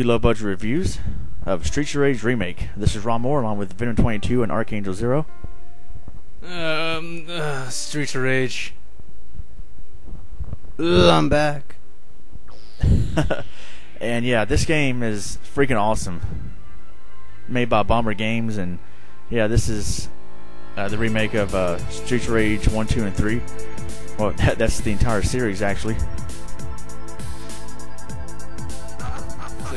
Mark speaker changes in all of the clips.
Speaker 1: To Low Budget Reviews of Streets of Rage Remake. This is Ronmower along with Venom 22 and Arkangel Zero.
Speaker 2: Um, uh, Streets of Rage.
Speaker 3: Ugh, I'm back.
Speaker 1: and yeah, this game is freaking awesome. Made by Bomber Games, and yeah, this is uh, the remake of uh, Streets of Rage 1, 2, and 3. Well, that, that's the entire series, actually.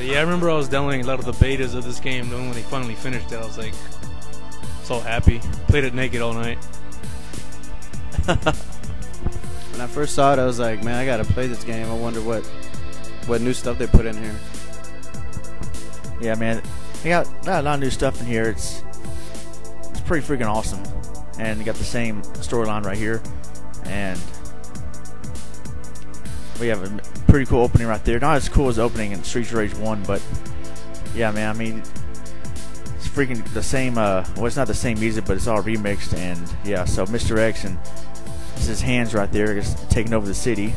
Speaker 2: Yeah, I remember I was downloading a lot of the betas of this game. Then when they finally finished it, I was like, so happy. Played it naked all night.
Speaker 3: When I first saw it, I was like, man, I gotta play this game. I wonder what what new stuff they put in here.
Speaker 1: Yeah, man, they got, got a lot of new stuff in here. It's it's pretty freaking awesome, and you got the same storyline right here, and we have a pretty cool opening right there. Not as cool as the opening in Streets of Rage One, but yeah, man. I mean, it's freaking the same. Uh, well, it's not the same music, but it's all remixed, and yeah. So Mr. X and it's his hands right there, just taking over the city.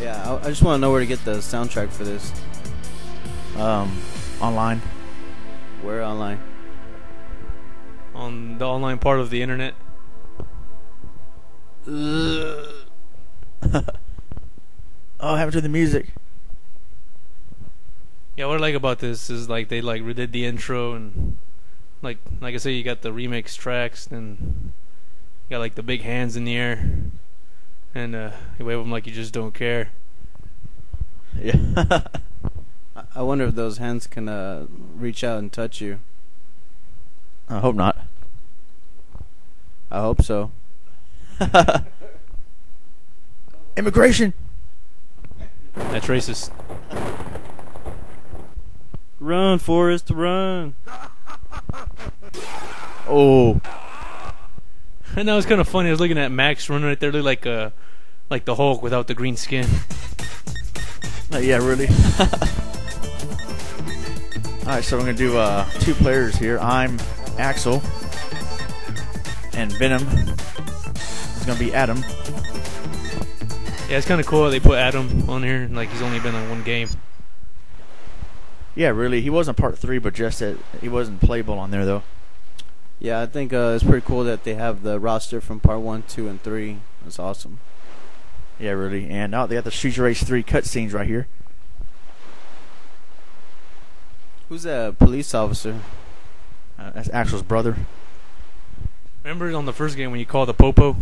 Speaker 3: Yeah, I, I just want to know where to get the soundtrack for this.
Speaker 1: Um, online.
Speaker 3: Where online?
Speaker 2: On the online part of the internet.
Speaker 1: Oh, what happened to the music?
Speaker 2: Yeah, what I like about this is like they like redid the intro and like like I say, you got the remix tracks and you got like the big hands in the air and uh, you wave them like you just don't care.
Speaker 1: Yeah.
Speaker 3: I, I wonder if those hands can uh, reach out and touch you.
Speaker 1: I hope not.
Speaker 3: I hope so.
Speaker 1: Immigration.
Speaker 2: That's racist.
Speaker 3: Run, Forrest, run!
Speaker 1: Oh,
Speaker 2: And that was kind of funny. I was looking at Max running right there, looked like uh, like the Hulk without the green skin.
Speaker 1: Uh, yeah, really. All right, so we're gonna do uh, two players here. I'm Axel, and Venom is gonna be Adam.
Speaker 2: Yeah, it's kind of cool. how They put Adam on here, like he's only been on one game.
Speaker 1: Yeah, really. He wasn't part three, but just that he wasn't playable on there though.
Speaker 3: Yeah, I think uh, it's pretty cool that they have the roster from part one, two, and three. That's awesome.
Speaker 1: Yeah, really. And now they got the Streets of Rage three cutscenes right here.
Speaker 3: Who's that police officer?
Speaker 1: Uh, that's Axel's brother.
Speaker 2: Remember on the first game when you call the Popo?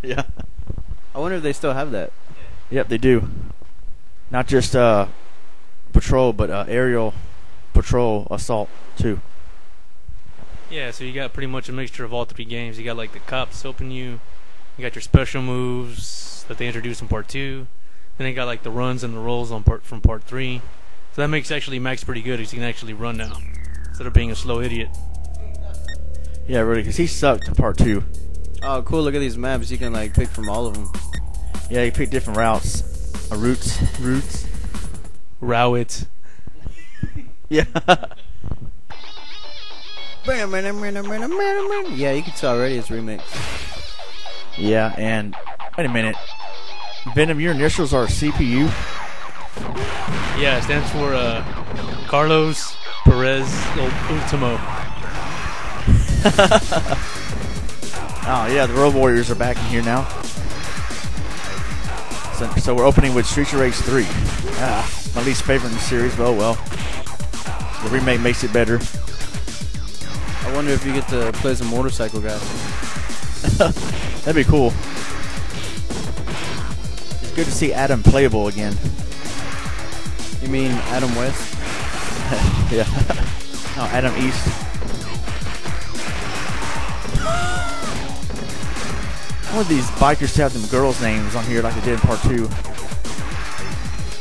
Speaker 1: Yeah.
Speaker 3: I wonder if they still have that.
Speaker 1: Yep, they do. Not just uh, patrol, but uh, aerial patrol assault too.
Speaker 2: Yeah, so you got pretty much a mixture of all three games. You got like the cops helping you. You got your special moves that they introduced in part two. Then they got like the runs and the rolls on part from part three. So that makes actually Max pretty good because he can actually run now instead of being a slow idiot.
Speaker 1: Yeah, really, because he sucked in part two.
Speaker 3: Oh, cool! Look at these maps. You can like pick from all of them.
Speaker 1: Yeah, you pick different routes, uh, routes, routes.
Speaker 2: Row it.
Speaker 1: Yeah.
Speaker 3: Yeah, you can tell already it's remix.
Speaker 1: yeah, and wait a minute. Venom, your initials are CPU.
Speaker 2: Yeah, it stands for uh, Carlos Perez Ul- Ultimo.
Speaker 1: Oh yeah, the Road Warriors are back in here now. So, so we're opening with Streets of Rage 3. Ah, my least favorite in the series, but oh well. The remake makes it better.
Speaker 3: I wonder if you get to play as a motorcycle guy.
Speaker 1: That'd be cool. It's good to see Adam playable again.
Speaker 3: You mean Adam West?
Speaker 1: yeah. Oh, Adam East. I want these bikers to have them girls' names on here like they did in part two.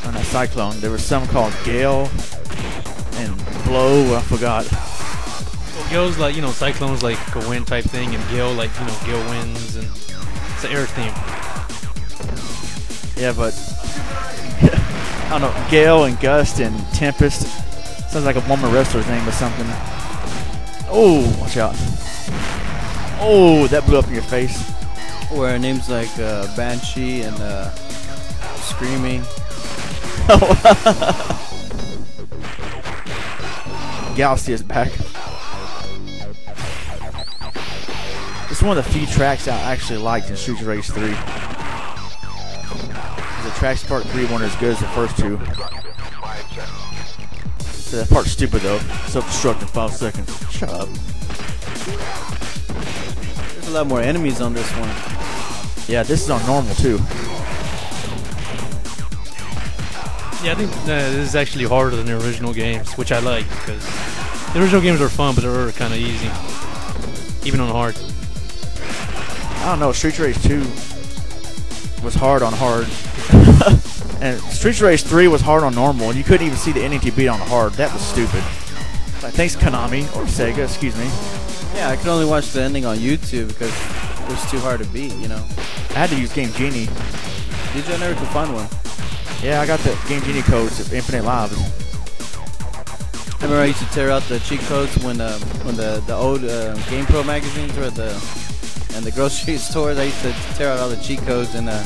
Speaker 1: On that Cyclone. There was some called Gale and Blow, I forgot.
Speaker 2: Well, Gale's like, you know, Cyclone's like a wind type thing, and Gale, like, you know, Gale winds, and it's an air theme.
Speaker 1: Yeah, but I don't know. Gale and Gust and Tempest sounds like a woman wrestler's name or something. Oh, watch out! Oh, that blew up in your face.
Speaker 3: Where names like uh, Banshee and uh, screaming.
Speaker 1: Galaxy is back. It's one of the few tracks I actually liked in Streets Rage 3. The tracks part 3 weren't as good as the first two. So that part's stupid though. Self-destruct in 5 seconds. Shut up.
Speaker 3: There's a lot more enemies on this one.
Speaker 1: Yeah, this is on normal too.
Speaker 2: Yeah, I think uh, this is actually harder than the original games, which I like because the original games were fun, but they were kind of easy, even on hard.
Speaker 1: I don't know, Street Rage 2 was hard on hard. and Street Rage 3 was hard on normal, and you couldn't even see the ending to beat on hard. That was stupid. Like, thanks, Konami, or Sega, excuse me.
Speaker 3: Yeah, I could only watch the ending on YouTube because it was too hard to beat, you know.
Speaker 1: I had to use Game Genie.
Speaker 3: Did you? I never could find one.
Speaker 1: Yeah, I got the Game Genie codes of Infinite Lives.
Speaker 3: I remember I used to tear out the cheat codes when uh, when the the old uh, Game Pro magazines were at the and the grocery stores. I used to tear out all the cheat codes. And uh,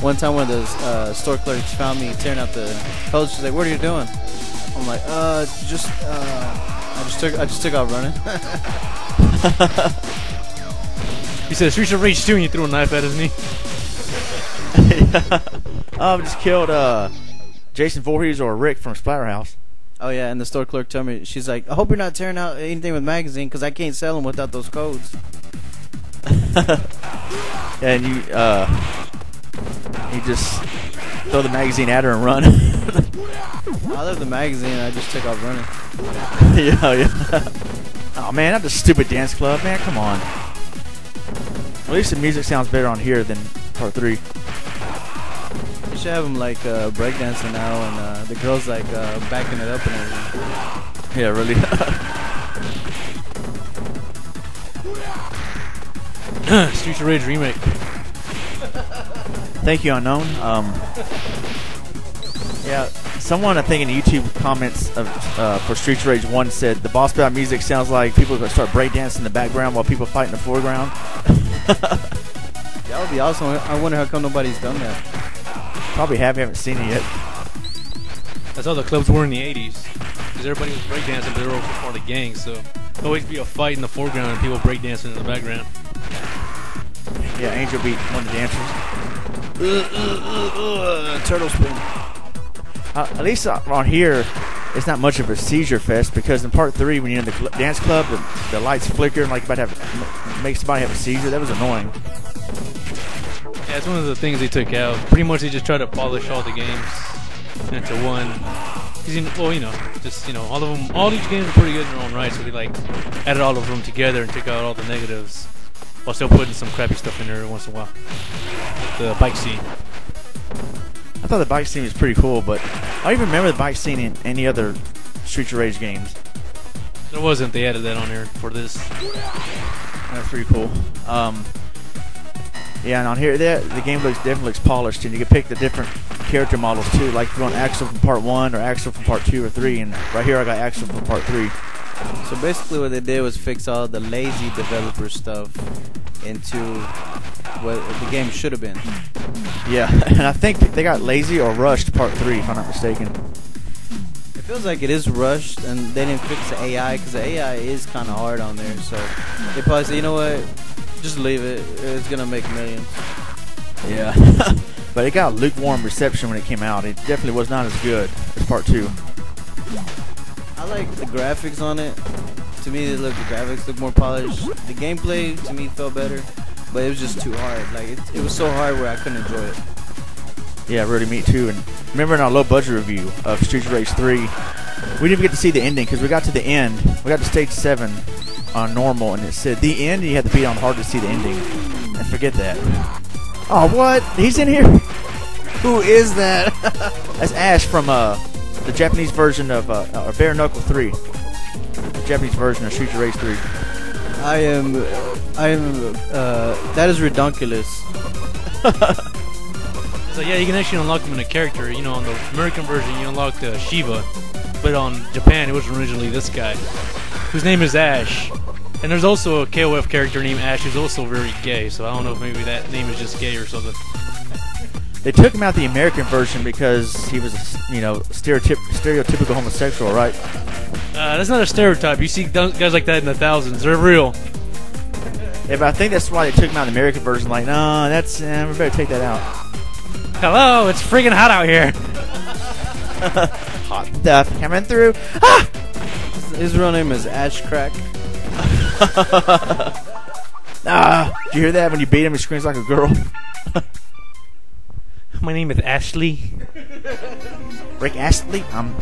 Speaker 3: one time, one of the uh, store clerks found me tearing out the codes. She's like, "What are you doing?" I'm like, "Uh, just uh, I just took I just took off running."
Speaker 2: He said Streets of Rage 2 and you threw a knife at his knee.
Speaker 1: I just killed uh, Jason Voorhees or Rick from Splatterhouse.
Speaker 3: oh yeah, and the store clerk told me she's like, "I hope you're not tearing out anything with magazine because I can't sell them without those codes."
Speaker 1: and you uh, you just throw the magazine at her and run.
Speaker 3: I love the magazine. I just took off running.
Speaker 1: yeah, yeah. Oh man, not the stupid dance club, man. Come on. At least the music sounds better on here than part three.
Speaker 3: You should have them like uh, breakdancing now, and uh, the girls like uh, backing it up and everything.
Speaker 1: Yeah, really.
Speaker 2: Streets of Rage remake.
Speaker 1: Thank you, unknown. Um, yeah, someone I think in the YouTube comments of, uh, for Streets Rage One said the boss battle music sounds like people are gonna start breakdancing in the background while people fight in the foreground.
Speaker 3: That would be awesome. I wonder how come nobody's done that.
Speaker 1: Probably have, haven't seen it yet.
Speaker 2: That's how the clubs were in the 80s. Because everybody was breakdancing, but they were all part of the gang, so there'd always be a fight in the foreground and people breakdancing in the background.
Speaker 1: Yeah, Angel beat one of the dancers.
Speaker 3: turtle spin.
Speaker 1: Uh, at least on here, it's not much of a seizure fest because in part three, when you're in the cl- dance club, the, the lights flicker and like about to have make somebody have a seizure. That was annoying.
Speaker 2: Yeah, it's one of the things they took out. Pretty much they just tried to polish all the games into one. 'Cause, you know, well, you know, just you know, all of them, all these games are pretty good in their own right. So they like added all of them together and took out all the negatives, while still putting some crappy stuff in there every once in a while. The bike scene.
Speaker 1: I thought the bike scene was pretty cool, but I don't even remember the bike scene in any other Streets of Rage games.
Speaker 2: There wasn't. They added that on there for this.
Speaker 1: That's pretty cool. Um, yeah, and on here, the, the game looks definitely looks polished, and you can pick the different character models too. Like if you want Axel from part one or Axel from part two or three, and right here I got Axel from part three.
Speaker 3: So basically, what they did was fix all the lazy developer stuff into what the game should have been.
Speaker 1: Yeah, and I think they got lazy or rushed part three, if I'm not mistaken.
Speaker 3: It feels like it is rushed, and they didn't fix the AI because the AI is kind of hard on there. So they probably say, you know what, just leave it. It's gonna make millions.
Speaker 1: Yeah, but it got lukewarm reception when it came out. It definitely was not as good as part two.
Speaker 3: I like the graphics on it. To me, the graphics look more polished. The gameplay to me felt better, but it was just too hard. Like it, it was so hard where I couldn't enjoy it.
Speaker 1: Yeah, really, me too. And remember in our low budget review of Streets of Rage 3, we didn't get to see the ending because we got to the end. We got to stage 7 on normal, and it said the end, you had to beat on hard to see the ending. And forget that. Oh, what? He's in here?
Speaker 3: Who is that?
Speaker 1: That's Ash from uh, the Japanese version of uh, uh, Bare Knuckle 3. The Japanese version of Streets of Rage 3.
Speaker 3: I am. I am. Uh, that is redunculous.
Speaker 2: So yeah, you can actually unlock them in a character. You know, on the American version, you unlocked uh, Shiva, but on Japan, it was originally this guy, whose name is Ash. And there's also a KOF character named Ash who's also very gay. So I don't know if maybe that name is just gay or something.
Speaker 1: They took him out the American version because he was, you know, stereotyp- stereotypical homosexual, right?
Speaker 2: Uh, that's not a stereotype. You see guys like that in the thousands. They're real.
Speaker 1: Yeah, but I think that's why they took him out the American version. Like, no, that's eh, we better take that out.
Speaker 2: Hello, it's freaking hot out here.
Speaker 1: Hot stuff coming through. Ah!
Speaker 3: His real name is Ash Crack.
Speaker 1: Ah! Did you hear that? When you beat him, he screams like a girl.
Speaker 2: My name is Ashley.
Speaker 1: Rick Ashley? Um.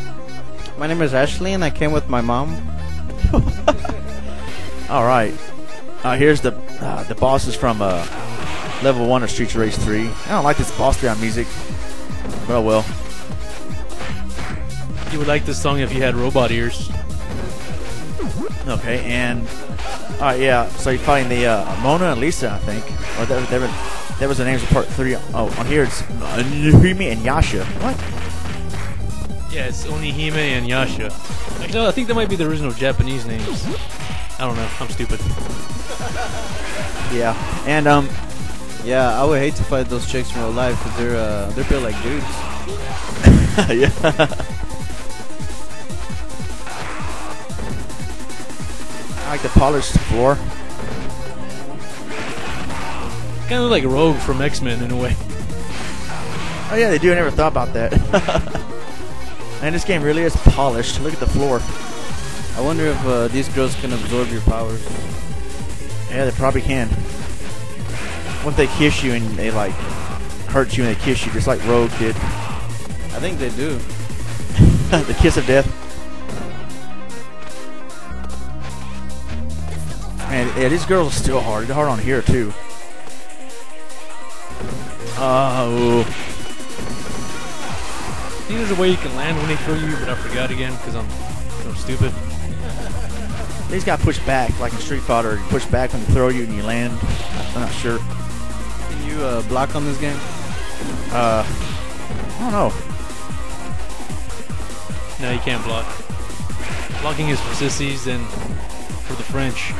Speaker 3: My name is Ashley, and I came with my mom.
Speaker 1: All right. Uh, here's the uh, the bosses from uh, level one of Streets of Rage 3. I don't like this boss down music, but oh well.
Speaker 2: You would like this song if you had robot ears.
Speaker 1: Okay, and all right, yeah. So you're fighting the uh, Mona and Lisa, I think. Or that, that, was, that was the names of part three. Oh, on here it's uh, and Yasha. What?
Speaker 2: Yeah, it's Onihime and Yasha. Actually, no, I think that might be the original Japanese names. I don't know. I'm stupid.
Speaker 1: Yeah, and um,
Speaker 3: Yeah, I would hate to fight those chicks in real life because they're uh, they're built like dudes.
Speaker 1: yeah. I like the polished floor.
Speaker 2: Kind of like Rogue from X Men in a way.
Speaker 1: Oh yeah, they do. I never thought about that. and this game really is polished. Look at the floor.
Speaker 3: I wonder if uh, these girls can absorb your powers.
Speaker 1: Yeah, they probably can. What if they kiss you and they like hurt you and they kiss you just like Rogue did?
Speaker 3: I think they do.
Speaker 1: the kiss of death. Man, yeah, these girls are still hard. They're hard on here too. Oh,
Speaker 2: I think there's a way you can land when they throw you, but I forgot again because I'm so stupid.
Speaker 1: these got pushed back like in Street Fighter. You push back when they throw you and you land. I'm not sure.
Speaker 3: Can you uh, block on this game?
Speaker 1: Uh, I don't know.
Speaker 2: No, you can't block. Blocking is for sissies and for the French.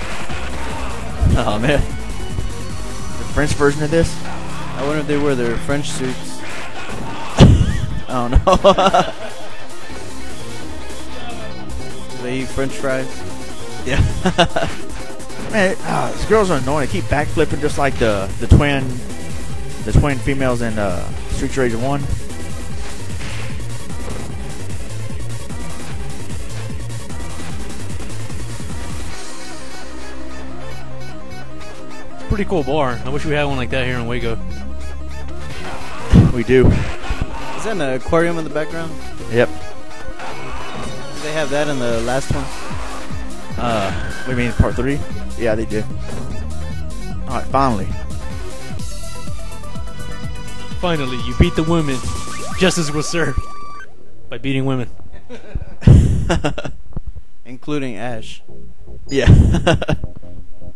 Speaker 1: Oh man, the French version of this.
Speaker 3: I wonder if they wear their French suits.
Speaker 1: Oh no.
Speaker 3: Do they eat French fries?
Speaker 1: Yeah. Man, ah, these girls are annoying. They keep backflipping just like the the twin the twin females in uh, Street Rage One.
Speaker 2: Pretty cool bar. I wish we had one like that here in Waco.
Speaker 1: We do.
Speaker 3: Is that an aquarium in the background?
Speaker 1: Yep.
Speaker 3: Did they have that in the last one?
Speaker 1: Uh, what do you mean part three? Yeah, they did. All right, finally.
Speaker 2: Finally, you beat the women. Justice was served by beating women.
Speaker 3: Including Ash.
Speaker 1: Yeah.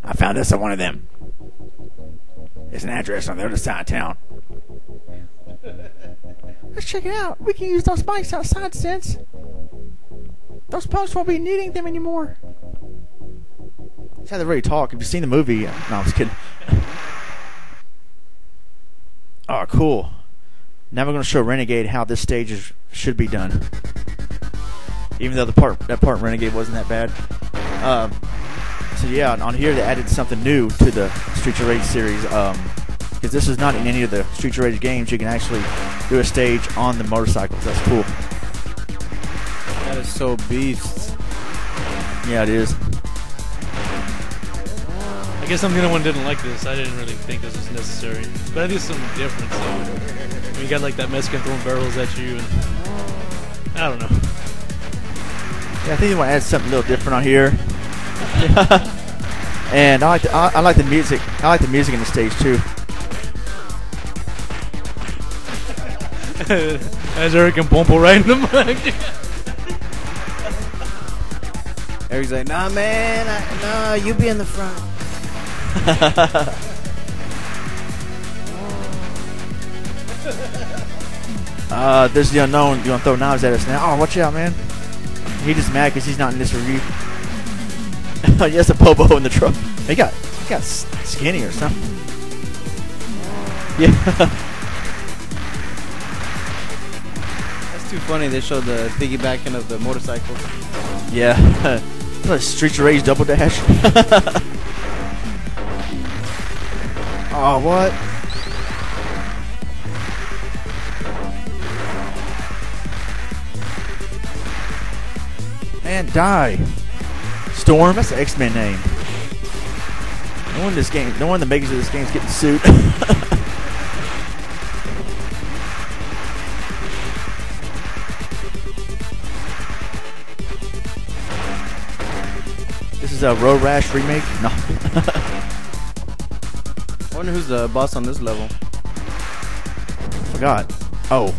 Speaker 1: I found this on one of them. It's an address on the other side of town. Let's check it out. We can use those bikes outside, since those punks won't be needing them anymore. That's how they really talk. If you've seen the movie, no, I'm just kidding. Oh, cool. Now we're going to show Renegade how this stage is, should be done. Even though the part that part Renegade wasn't that bad. Um, so yeah, on here they added something new to the Streets of Rage series. Because this is not in any of the Streets of Rage games. You can actually do a stage on the motorcycles. That's cool.
Speaker 3: That is so beast.
Speaker 1: Yeah, it is.
Speaker 2: I guess I'm the only one didn't like this. I didn't really think this was necessary. But I think it's something different. So you got like that Mexican throwing barrels at you, and I don't know.
Speaker 1: Yeah, I think they want to add something a little different on here. and I like the, I, I like the music. I like the music in the stage too.
Speaker 2: As Eric and Pompo the them.
Speaker 3: Eric's like, nah, man, I, nah, you be in the front.
Speaker 1: Uh, there's the unknown. You gonna throw knives at us now? Oh, watch out, man. He just mad because he's not in this review. he has a popo in the truck. He got he got skinny or something. Yeah.
Speaker 3: Too funny. They showed the piggybacking of the motorcycle.
Speaker 1: Yeah. Like Streets of Rage Double Dash. oh, what? Man, die. Storm, that's an X-Men name. No one in this game, no one in the makers of this game is getting sued. is a Road Rash remake. No.
Speaker 3: I wonder who's the boss on this level.
Speaker 1: Forgot. Oh,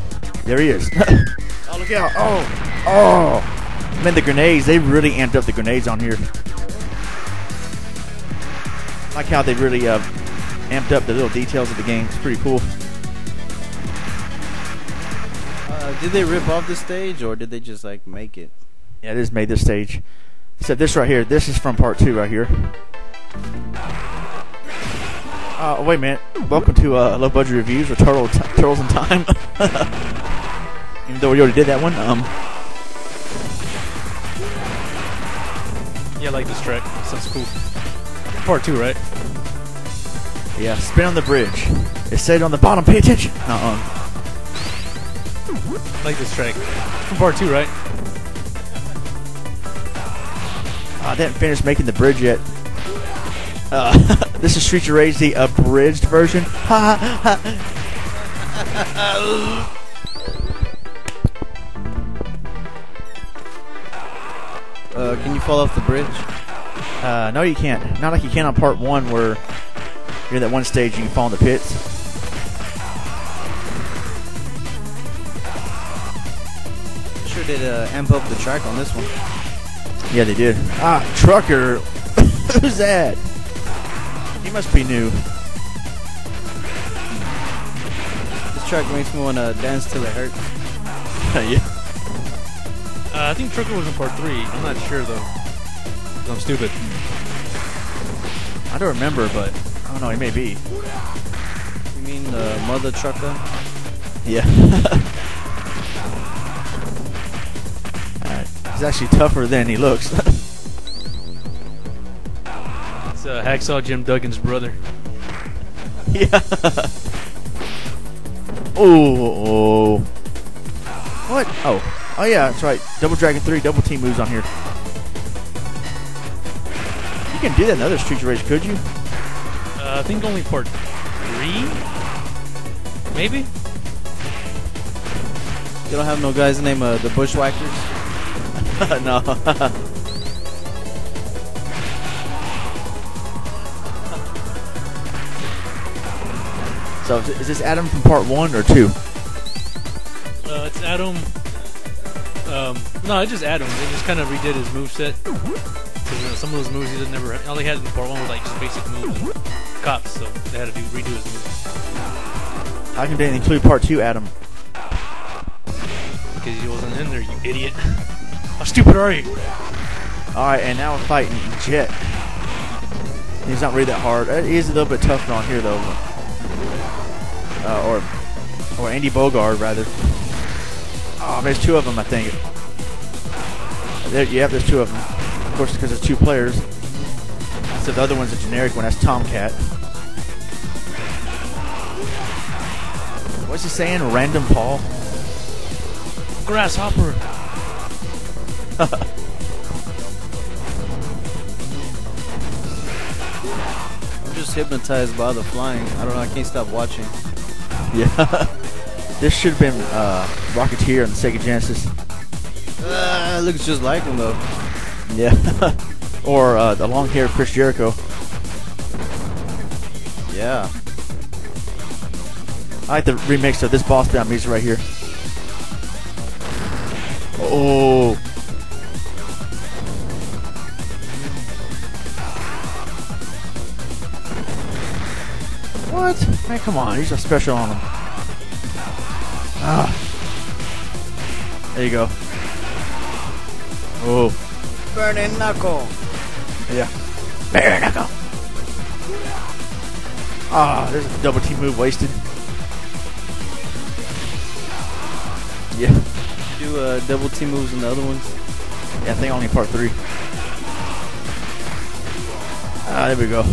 Speaker 1: there he is. oh, look out. Oh, oh. Man, the grenades, they really amped up the grenades on here. I like how they really uh, amped up the little details of the game. It's pretty cool.
Speaker 3: Uh, did they rip off the stage or did they just like make it?
Speaker 1: Yeah, they just made this stage. Except this right here. This is from part two right here. Uh, wait a minute. Welcome to uh, Low Budget Reviews with Turtle Turtles in Time. Even though we already did that one. Um,
Speaker 2: Yeah, I like this track. Sounds cool. Part two, right?
Speaker 1: yeah, spin on the bridge. It said on the bottom, pay attention. Uh-uh.
Speaker 2: Like this track. From part two, right?
Speaker 1: I didn't finish making the bridge yet. Uh, this is Street of Rage, the abridged version. Ha ha ha.
Speaker 3: Uh, can you fall off the bridge?
Speaker 1: Uh, no, you can't. Not like you can on part one, where you're in that one stage you can fall in the pits.
Speaker 3: Sure did uh, amp up the track on this one.
Speaker 1: Yeah, they did. Ah, trucker. Who's that? He must be new.
Speaker 3: This track makes me want to dance till it hurts.
Speaker 1: yeah.
Speaker 2: Uh, I think Trucker was in part three. I'm not sure though. I'm stupid.
Speaker 1: I don't remember, but I don't know. He may be.
Speaker 3: You mean the mother trucker?
Speaker 1: Yeah. He's actually tougher than he looks.
Speaker 2: It's uh, Hacksaw Jim Duggan's brother.
Speaker 1: yeah. oh. What? Oh. Oh yeah, that's right. Double Dragon 3, double team moves on here. You can do that in other Street of Rage, could you?
Speaker 2: Uh, I think only part three, maybe.
Speaker 3: You don't have no guys named uh, the Bushwhackers?
Speaker 1: no. so is is this Adam from part one or two?
Speaker 2: Uh, it's Adam. Um, no, it's just Adam. They just kind of redid his moveset. Because you know, some of those moves he did never. All he had in part one was like just basic moves, cops. So they had to do redo his moves
Speaker 1: How can they include part two, Adam?
Speaker 2: because he wasn't in there. You idiot! How stupid are you?
Speaker 1: All right, and now we're fighting Jet. He's not really that hard. Uh, He is a little bit tougher on here though. Uh, or, or Andy Bogard rather. Oh, there's two of them, I think. There, yeah, there's two of them. Of course, because there's two players. So the other one's a generic one. That's Tomcat. What's he saying? Random Paul?
Speaker 2: Grasshopper.
Speaker 3: I'm just hypnotized by the flying. I don't know. I can't stop watching.
Speaker 1: Yeah. this should have been uh, Rocketeer on the Sega Genesis.
Speaker 3: Uh, it looks just like him though.
Speaker 1: Yeah. or uh, the long haired Chris Jericho.
Speaker 3: Yeah.
Speaker 1: I like the remix of this boss down music right here. Oh. Come on. He's a special on him. Ah. There you go. Oh.
Speaker 3: Burning knuckle.
Speaker 1: Yeah. Bare knuckle. Ah, there's a double team move wasted. Yeah.
Speaker 3: do uh, double team moves in the other ones?
Speaker 1: Yeah, I think only part three. Ah, there we go.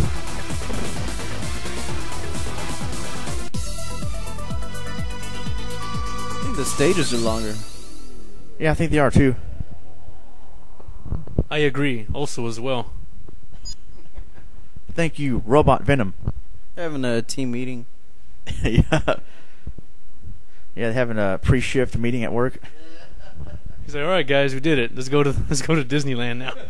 Speaker 3: Stages are longer.
Speaker 1: Yeah, I think they are too.
Speaker 2: I agree. Also, as well.
Speaker 1: Thank you, Robot Venom.
Speaker 3: They're having a team meeting.
Speaker 1: yeah. Yeah, they're having a pre-shift meeting at work.
Speaker 2: He's like, "All right, guys, we did it. Let's go to let's go to Disneyland now."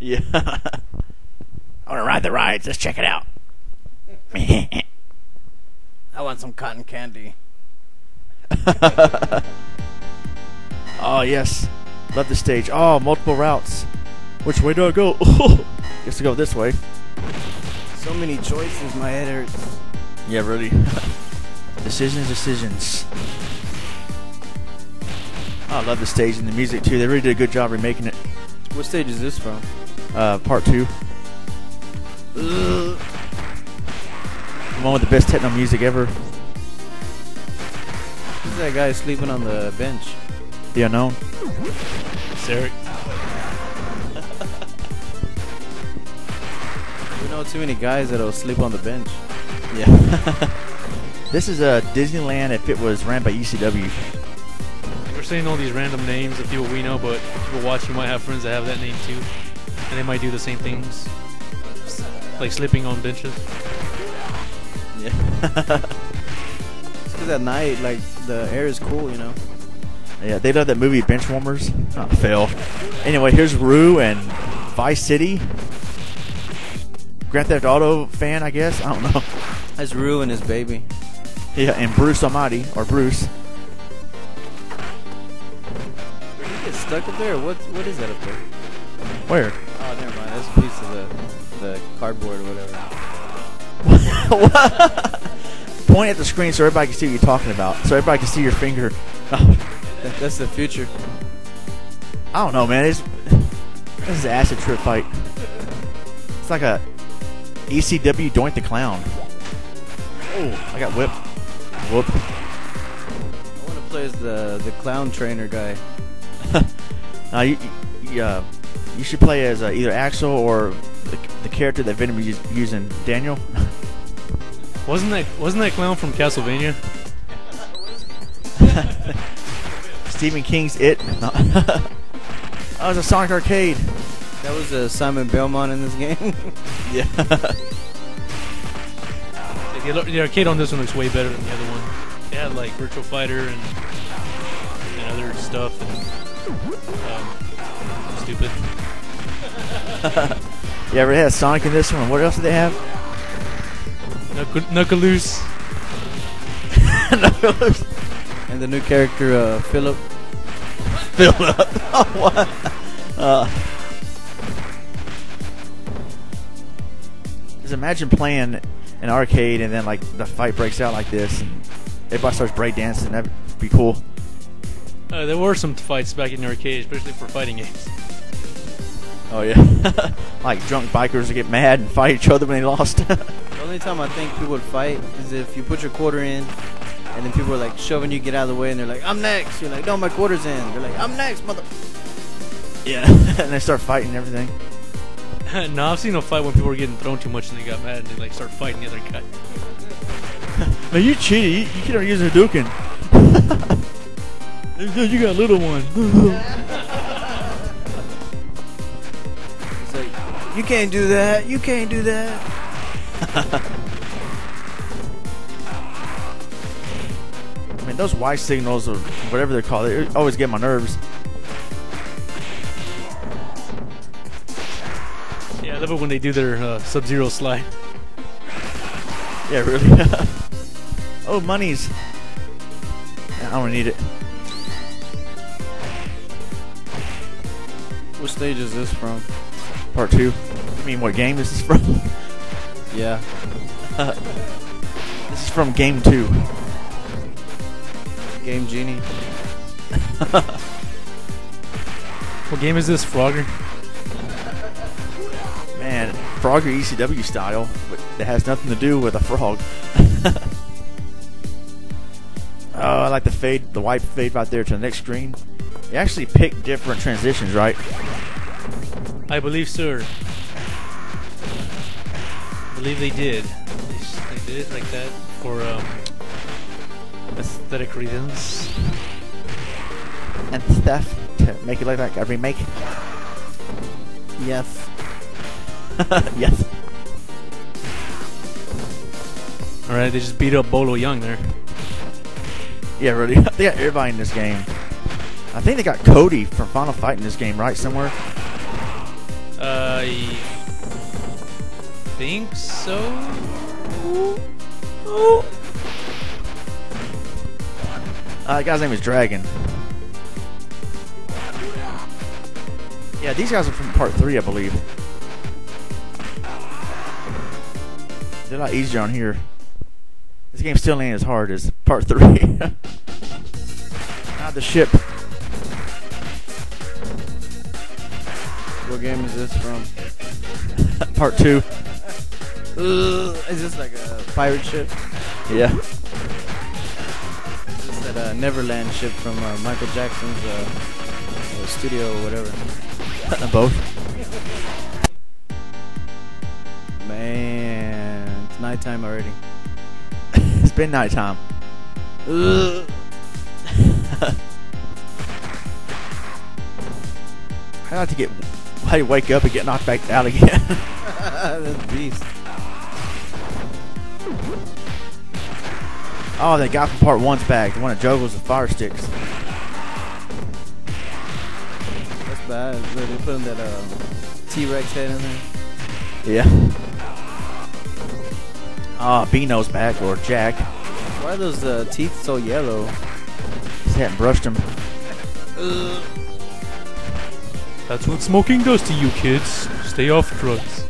Speaker 1: Yeah. I want to ride the rides. Let's check it out.
Speaker 3: I want some cotton candy.
Speaker 1: Oh yes, love the stage. Oh, multiple routes. Which way do I go? Guess to go this way.
Speaker 3: So many choices, my head hurts.
Speaker 1: Yeah, really. decisions, decisions. Oh, I love the stage and the music too. They really did a good job remaking it.
Speaker 3: What stage is this from?
Speaker 1: Uh, part two. The one with the best techno music ever.
Speaker 3: Who's that guy sleeping on the bench?
Speaker 1: The unknown.
Speaker 2: Eric.
Speaker 3: We know too many guys that'll sleep on the bench.
Speaker 1: Yeah. this is a Disneyland if it was ran by ECW.
Speaker 2: We're saying all these random names of people we know, but people watching might have friends that have that name too, and they might do the same things, like sleeping on benches.
Speaker 1: Yeah.
Speaker 3: It's because at night, like, the air is cool, you know?
Speaker 1: yeah, they love that movie Benchwarmers. Oh, fail. Anyway, here's Rue and Vice City. Grand Theft Auto fan, I guess. I don't know.
Speaker 3: That's Rue and his baby.
Speaker 1: Yeah, and Bruce Almighty or Bruce.
Speaker 3: Did he get stuck up there? What, what is that up there?
Speaker 1: Where?
Speaker 3: Oh, never mind. That's a piece of the, the cardboard or whatever.
Speaker 1: Point at the screen so everybody can see what you're talking about. So everybody can see your finger. Oh,
Speaker 3: that's the future.
Speaker 1: I don't know, man. It's, this is an acid trip fight. It's like a ECW Doink the Clown. Oh, I got whipped. Whoop.
Speaker 3: I want to play as the, the clown trainer guy.
Speaker 1: Uh, you, you, uh, you should play as uh, either Axel or the, the character that Venom is using, Daniel.
Speaker 2: Wasn't that wasn't that clown from Castlevania?
Speaker 1: Stephen King's It. No. that was a Sonic Arcade.
Speaker 3: That was uh, Simon Belmont in this game.
Speaker 1: Yeah.
Speaker 2: Like, the, the arcade on this one looks way better than the other one. It had like Virtual Fighter and, and other stuff and um, stupid.
Speaker 1: yeah, but it has Sonic in this one. What else did they have?
Speaker 2: Knuckle, Knuckleloose.
Speaker 3: and the new character, uh, Philip.
Speaker 1: Philip. oh, what? Uh, just imagine playing an arcade and then like the fight breaks out like this and everybody starts breakdancing. That'd be cool.
Speaker 2: Uh, there were some fights back in the arcade, especially for fighting games.
Speaker 1: Oh yeah. like drunk bikers that get mad and fight each other when they lost.
Speaker 3: The only time I think people would fight is if you put your quarter in, and then people are like shoving you, get out of the way, and they're like, "I'm next." You're like, "No, my quarter's in." They're like, "I'm next, mother."
Speaker 1: yeah. and they start fighting and everything.
Speaker 2: no, I've seen a fight when people were getting thrown too much and they got mad and they like start fighting the other guy.
Speaker 1: Man, you cheated. You, you can't use a Hadouken. you got a little one.
Speaker 3: "You can't do that. You can't do that."
Speaker 1: I mean, those Y signals or whatever they're called, they always get my nerves.
Speaker 2: Yeah, I love it when they do their uh, Sub-Zero slide.
Speaker 1: Yeah, really. oh, monies. I don't need it.
Speaker 3: What stage is this from?
Speaker 1: Part two. I mean, what game is this is from?
Speaker 3: Yeah.
Speaker 1: this is from game two.
Speaker 3: Game Genie.
Speaker 2: What game is this, Frogger?
Speaker 1: Man, Frogger ECW style, but that has nothing to do with a frog. oh, I like the fade, the white fade right there to the next screen, you actually pick different transitions, right?
Speaker 2: I believe, sir. I believe they did. They, they did it like that for um, aesthetic reasons.
Speaker 1: And stuff to make it look like a remake.
Speaker 3: Yes.
Speaker 1: yes.
Speaker 2: All right, they just beat up Bolo Yeung there.
Speaker 1: Yeah, really. they got everybody in this game. I think they got Cody from Final Fight in this game, right? Somewhere.
Speaker 2: I think so.
Speaker 1: Uh, the guy's name is Dragon. Yeah, these guys are from part three, I believe. They're a lot easier on here. This game still ain't as hard as part three. Not the ship.
Speaker 3: Game is this from?
Speaker 1: Part two.
Speaker 3: Ugh, is this like a pirate ship?
Speaker 1: Yeah.
Speaker 3: Is this that uh, Neverland ship from uh, Michael Jackson's uh, studio or whatever?
Speaker 1: Both.
Speaker 3: Man, it's nighttime already.
Speaker 1: it's been nighttime.
Speaker 3: Ugh.
Speaker 1: I like to get. You wake up and get knocked back out again.
Speaker 3: That's beast.
Speaker 1: oh, that guy from part one's back. The one that juggles the fire sticks.
Speaker 3: That's bad. They put in that uh, T-Rex head in there.
Speaker 1: Yeah. Ah, Beano's back, or Jack.
Speaker 3: Why are those uh, teeth so yellow?
Speaker 1: He hadn't brushed him.
Speaker 2: That's what smoking does to you kids. Stay off drugs.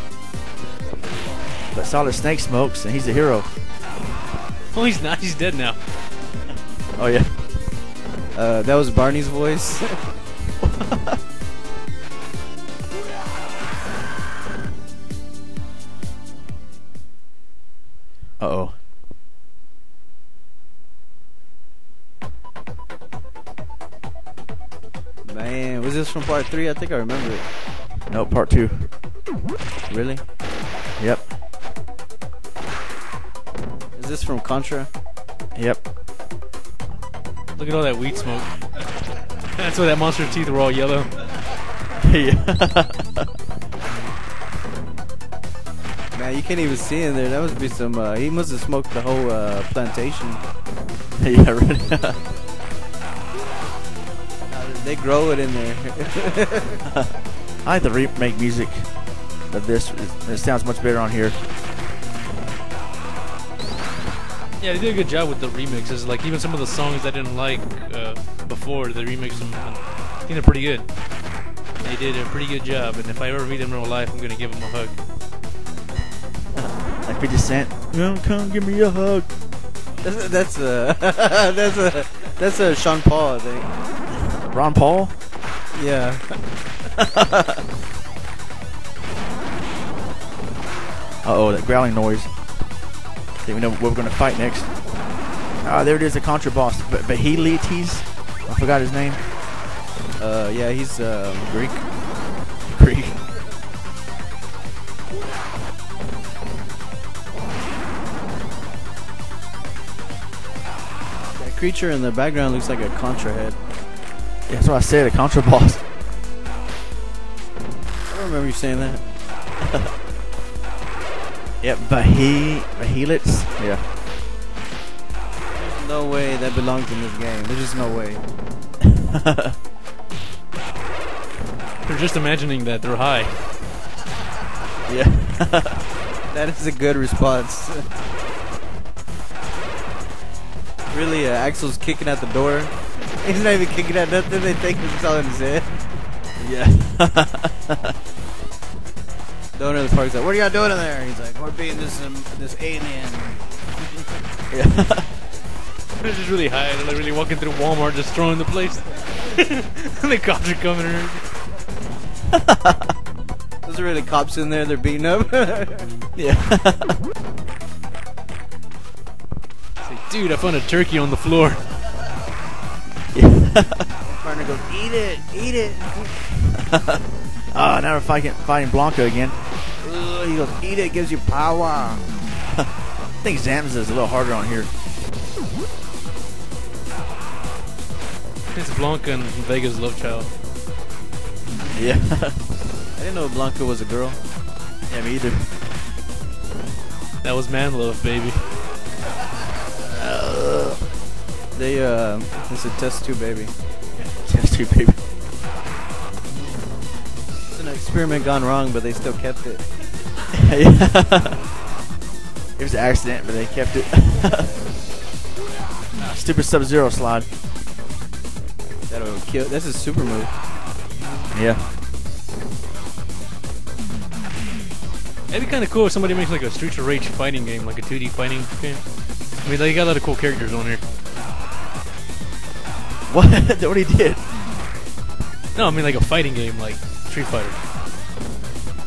Speaker 1: But Solid Snake smokes, and he's a hero.
Speaker 2: Oh, he's not. He's dead now.
Speaker 1: Oh, yeah.
Speaker 3: Uh, that was Barney's voice. part three? I think I remember it.
Speaker 1: No, part two.
Speaker 3: Really?
Speaker 1: Yep.
Speaker 3: Is this from Contra?
Speaker 1: Yep.
Speaker 2: Look at all that weed smoke. That's why that monster's teeth were all yellow.
Speaker 1: yeah.
Speaker 3: Man, you can't even see in there. That must be some. Uh, he must have smoked the whole uh, plantation.
Speaker 1: yeah, really.
Speaker 3: They grow it in there.
Speaker 1: I like the remake music of this. It sounds much better on here.
Speaker 2: Yeah, they did a good job with the remixes. Like even some of the songs I didn't like uh, before, they remixed them. I think they're pretty good. They did a pretty good job, and if I ever meet them in real life, I'm gonna give them a hug.
Speaker 1: Like 50 Cent. Come, come give me a hug.
Speaker 3: that's that's a that's a that's a Sean Paul, I think.
Speaker 1: Ron Paul?
Speaker 3: Yeah.
Speaker 1: Uh oh, that growling noise. Think we know what we're gonna fight next. Ah, there it is, the Contra boss. But Bahilites? I forgot his name.
Speaker 3: Uh, yeah, he's um, Greek.
Speaker 1: Greek.
Speaker 3: That creature in the background looks like a Contra head.
Speaker 1: Yeah, that's what I said, a Contra boss.
Speaker 3: I don't remember you saying that.
Speaker 1: Yep, Bahi Bahilits. Yeah.
Speaker 3: There's no way that belongs in this game. There's just no way.
Speaker 2: They're just imagining that they're high.
Speaker 1: Yeah.
Speaker 3: That is a good response. really, uh, Axel's kicking at the door. He's not even kicking at nothing. They think it's all in his head.
Speaker 1: yeah.
Speaker 3: Donor in the park's like, "What are y'all doing in there?" He's like, "We're beating this um, this alien."
Speaker 1: yeah.
Speaker 2: They're just really high. They're like really walking through Walmart, destroying the place. and the cops are coming. And
Speaker 3: Those are really cops in there. They're beating up.
Speaker 1: yeah.
Speaker 2: say, dude, I found a turkey on the floor.
Speaker 3: Partner goes, eat it, eat it.
Speaker 1: Ah, now we're fighting, fighting Blanca again.
Speaker 3: Ugh, he goes, eat it, gives you power.
Speaker 1: I think Zamza is a little harder on here.
Speaker 2: It's Blanca and Vega's love child.
Speaker 1: Yeah.
Speaker 3: I didn't know Blanca was a girl.
Speaker 1: yeah, me either.
Speaker 2: That was man love, baby.
Speaker 3: They, uh, it's a test tube baby.
Speaker 1: Test tube baby.
Speaker 3: It's an experiment gone wrong, but they still kept it.
Speaker 1: yeah. It was an accident, but they kept it. Stupid Sub Zero slide.
Speaker 3: That'll kill. That's a super move.
Speaker 1: Yeah.
Speaker 2: It'd be kind of cool if somebody makes like a Streets of Rage fighting game, like a 2D fighting game. I mean, they got a lot of cool characters on here.
Speaker 1: What? That's what he did.
Speaker 2: No, I mean like a fighting game, like Street Fighter.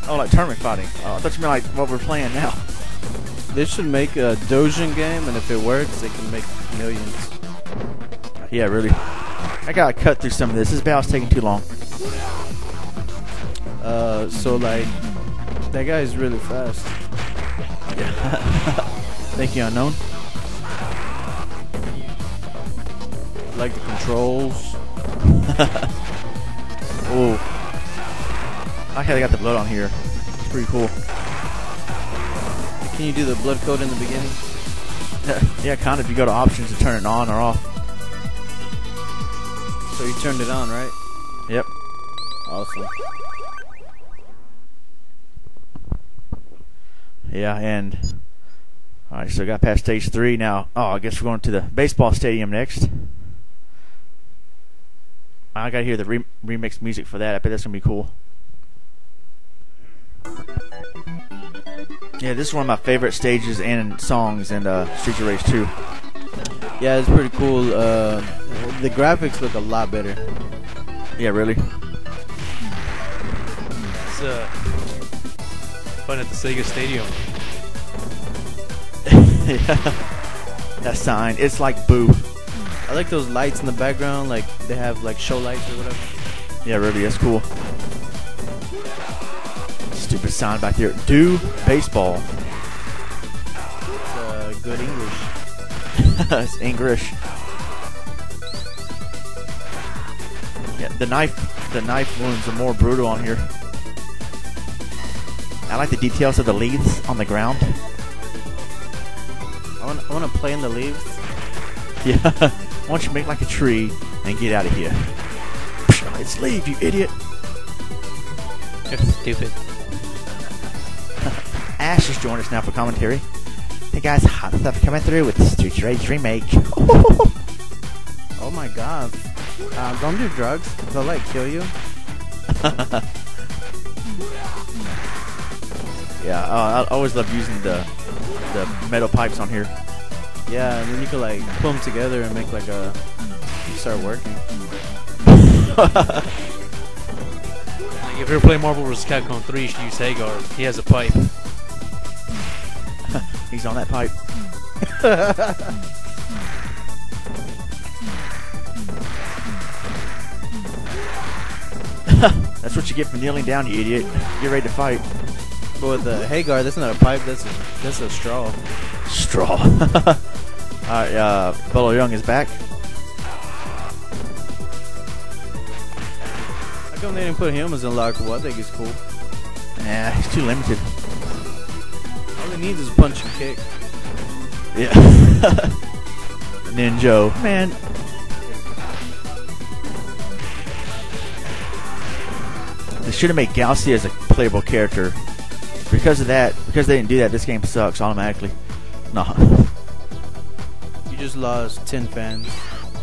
Speaker 1: Oh, like tournament fighting. Oh, I thought you meant like what we're playing now.
Speaker 3: They should make a Dojin game, and if it works, they can make millions.
Speaker 1: Yeah, really. I gotta cut through some of this. This battle's taking too long.
Speaker 3: Uh, so like, that guy is really fast. Yeah.
Speaker 1: Thank you, unknown.
Speaker 3: Like the controls.
Speaker 1: Oh. I they got the blood on here. It's pretty cool.
Speaker 3: Can you do the blood code in the beginning?
Speaker 1: yeah, kind of. You go to options to turn it on or off.
Speaker 3: So you turned it on, right?
Speaker 1: Yep.
Speaker 3: Awesome.
Speaker 1: Yeah, and all right, so got past stage three now. Oh, I guess we're going to the baseball stadium next. I gotta hear the re- remix music for that. I bet that's gonna be cool. Yeah, this is one of my favorite stages and songs in uh, Streets of Rage 2.
Speaker 3: Yeah, it's pretty cool. Uh, the graphics look a lot better.
Speaker 1: Yeah, really.
Speaker 2: It's uh, fun at the Sega Stadium.
Speaker 1: yeah. That sign, it's like boo.
Speaker 3: I like those lights in the background, like they have like show lights or whatever.
Speaker 1: Yeah, really, that's cool. Stupid sign back there. Do baseball.
Speaker 3: It's uh, good English.
Speaker 1: it's English. Yeah, the knife, the knife wounds are more brutal on here. I like the details of the leaves on the ground.
Speaker 3: I want, I want to play in the leaves.
Speaker 1: Yeah. Why don't you make like a tree and get out of here? It's leave, you idiot.
Speaker 2: You're stupid.
Speaker 1: Ash has joined us now for commentary. Hey guys, hot stuff coming through with the Streets of Rage remake.
Speaker 3: Oh my god. Uh, don't do drugs. They'll like kill you.
Speaker 1: yeah, uh, I always love using the the metal pipes on here.
Speaker 3: Yeah, and then you can like put them together and make like a. Start working.
Speaker 2: Like if you ever play Marvel vs. Capcom 3, you should use Haggar. He has a pipe.
Speaker 1: He's on that pipe. That's what you get for kneeling down, you idiot. Get ready to fight.
Speaker 3: But with the Haggar, that's not a pipe. That's a, that's a straw.
Speaker 1: Straw. Alright, uh, Bolo Yeung is back.
Speaker 3: How come they didn't put him as a unlockable? I think it's cool.
Speaker 1: Nah, he's too limited.
Speaker 3: All he needs is a punch and kick.
Speaker 1: Yeah. Ninja. Man. They should have made Galaxy as a playable character. Because of that, because they didn't do that, this game sucks automatically. No.
Speaker 3: You just lost 10 fans.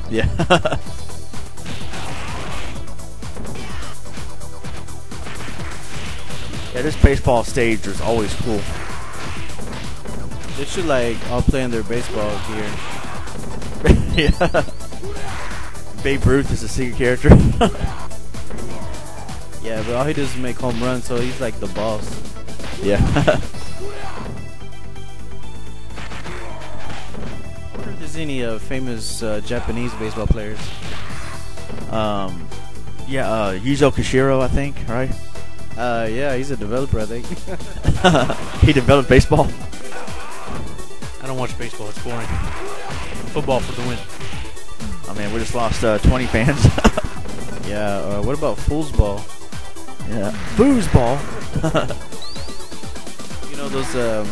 Speaker 1: Yeah. yeah, this baseball stage was always cool.
Speaker 3: They should like all play in their baseball gear.
Speaker 1: yeah. Babe Ruth is a secret character.
Speaker 3: Yeah, but all he does is make home runs, so he's like the boss.
Speaker 1: yeah.
Speaker 3: There's any uh, famous uh, Japanese baseball players.
Speaker 1: Um, yeah, uh, Yuzo Koshiro, I think, right?
Speaker 3: Uh, yeah, he's a developer, I think.
Speaker 1: he developed baseball.
Speaker 2: I don't watch baseball. It's boring. Football for the win.
Speaker 1: Oh man, we just lost uh, 20 fans.
Speaker 3: yeah. Uh, what about foosball?
Speaker 1: yeah, foosball.
Speaker 3: You know those um,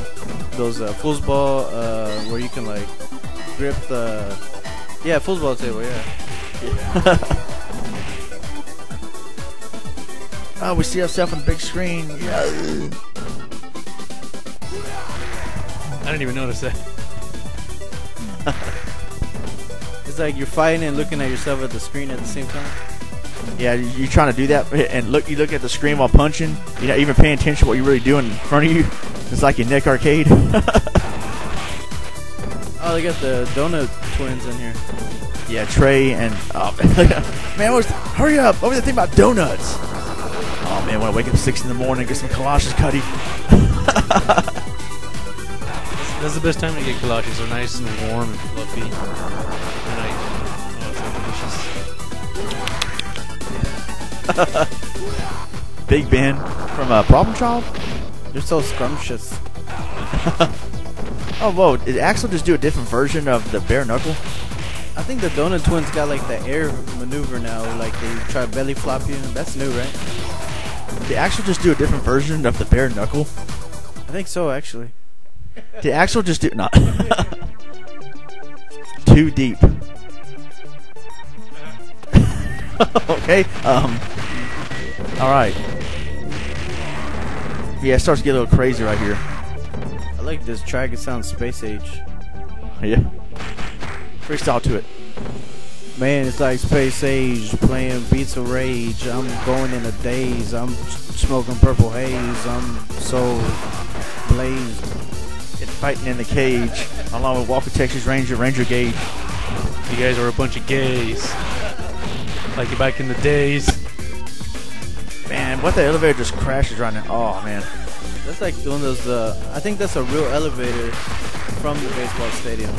Speaker 3: those uh, foosball uh, where you can like grip the yeah foosball table. Yeah.
Speaker 1: Oh, we see ourselves on the big screen. Yeah.
Speaker 2: I didn't even notice that.
Speaker 3: It's like you're fighting and looking at yourself at the screen at the same time.
Speaker 1: Yeah, you- you're trying to do that, and look, you look at the screen while punching. You're not even paying attention to what you're really doing in front of you. It's like your neck arcade.
Speaker 3: Oh, they got the donut twins in here.
Speaker 1: yeah, Trey and oh, man, was, hurry up! Over there, think about donuts. Oh man, when I wake up six in the morning, get some kolaches, cutty.
Speaker 2: That's the best time to get kolaches. They're nice and warm and fluffy. And I, oh, it's delicious.
Speaker 1: Big Ben from uh, Problem Child.
Speaker 3: They're so scrumptious.
Speaker 1: Oh, whoa! Did Axel just do a different version of the bare knuckle?
Speaker 3: I think the donut twins got like the air maneuver now. Like they try to belly flop you. That's new, right?
Speaker 1: Did Axel just do a different version of the bare knuckle?
Speaker 3: I think so, actually.
Speaker 1: Did Axel just do not? Too deep. okay. Um. All right. Yeah, it starts to get a little crazy right here.
Speaker 3: I like this track. It sounds space age.
Speaker 1: Yeah. Freestyle to it.
Speaker 3: Man, it's like space age playing beats of rage. I'm going in a daze. I'm smoking purple haze. I'm so blazed.
Speaker 1: It's fighting in the cage, along with Walker Texas Ranger, Ranger Gage.
Speaker 2: You guys are a bunch of gays. Like you back in the days.
Speaker 1: Man, what the elevator just crashes right now? Oh man.
Speaker 3: That's like doing those. Uh, I think that's a real elevator from the baseball stadium.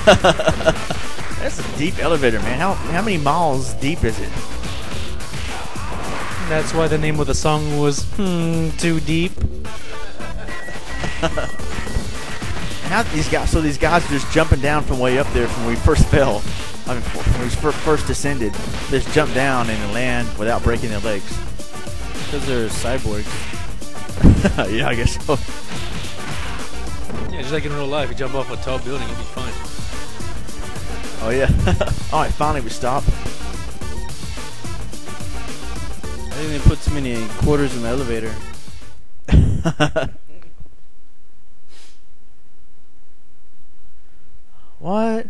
Speaker 1: That's a deep elevator, man. How how many miles deep is it?
Speaker 2: That's why the name of the song was Hmm Too Deep.
Speaker 1: And how these guys? So these guys are just jumping down from way up there from when we first fell. I mean, when we fir- first descended, they just jump down and land without breaking their legs.
Speaker 3: Because they're cyborgs.
Speaker 1: yeah, I guess so.
Speaker 2: Yeah, just like in real life, you jump off a tall building, you'll be fine.
Speaker 1: Oh yeah. All right, finally we stop.
Speaker 3: I think they put too many quarters in the elevator.
Speaker 1: what?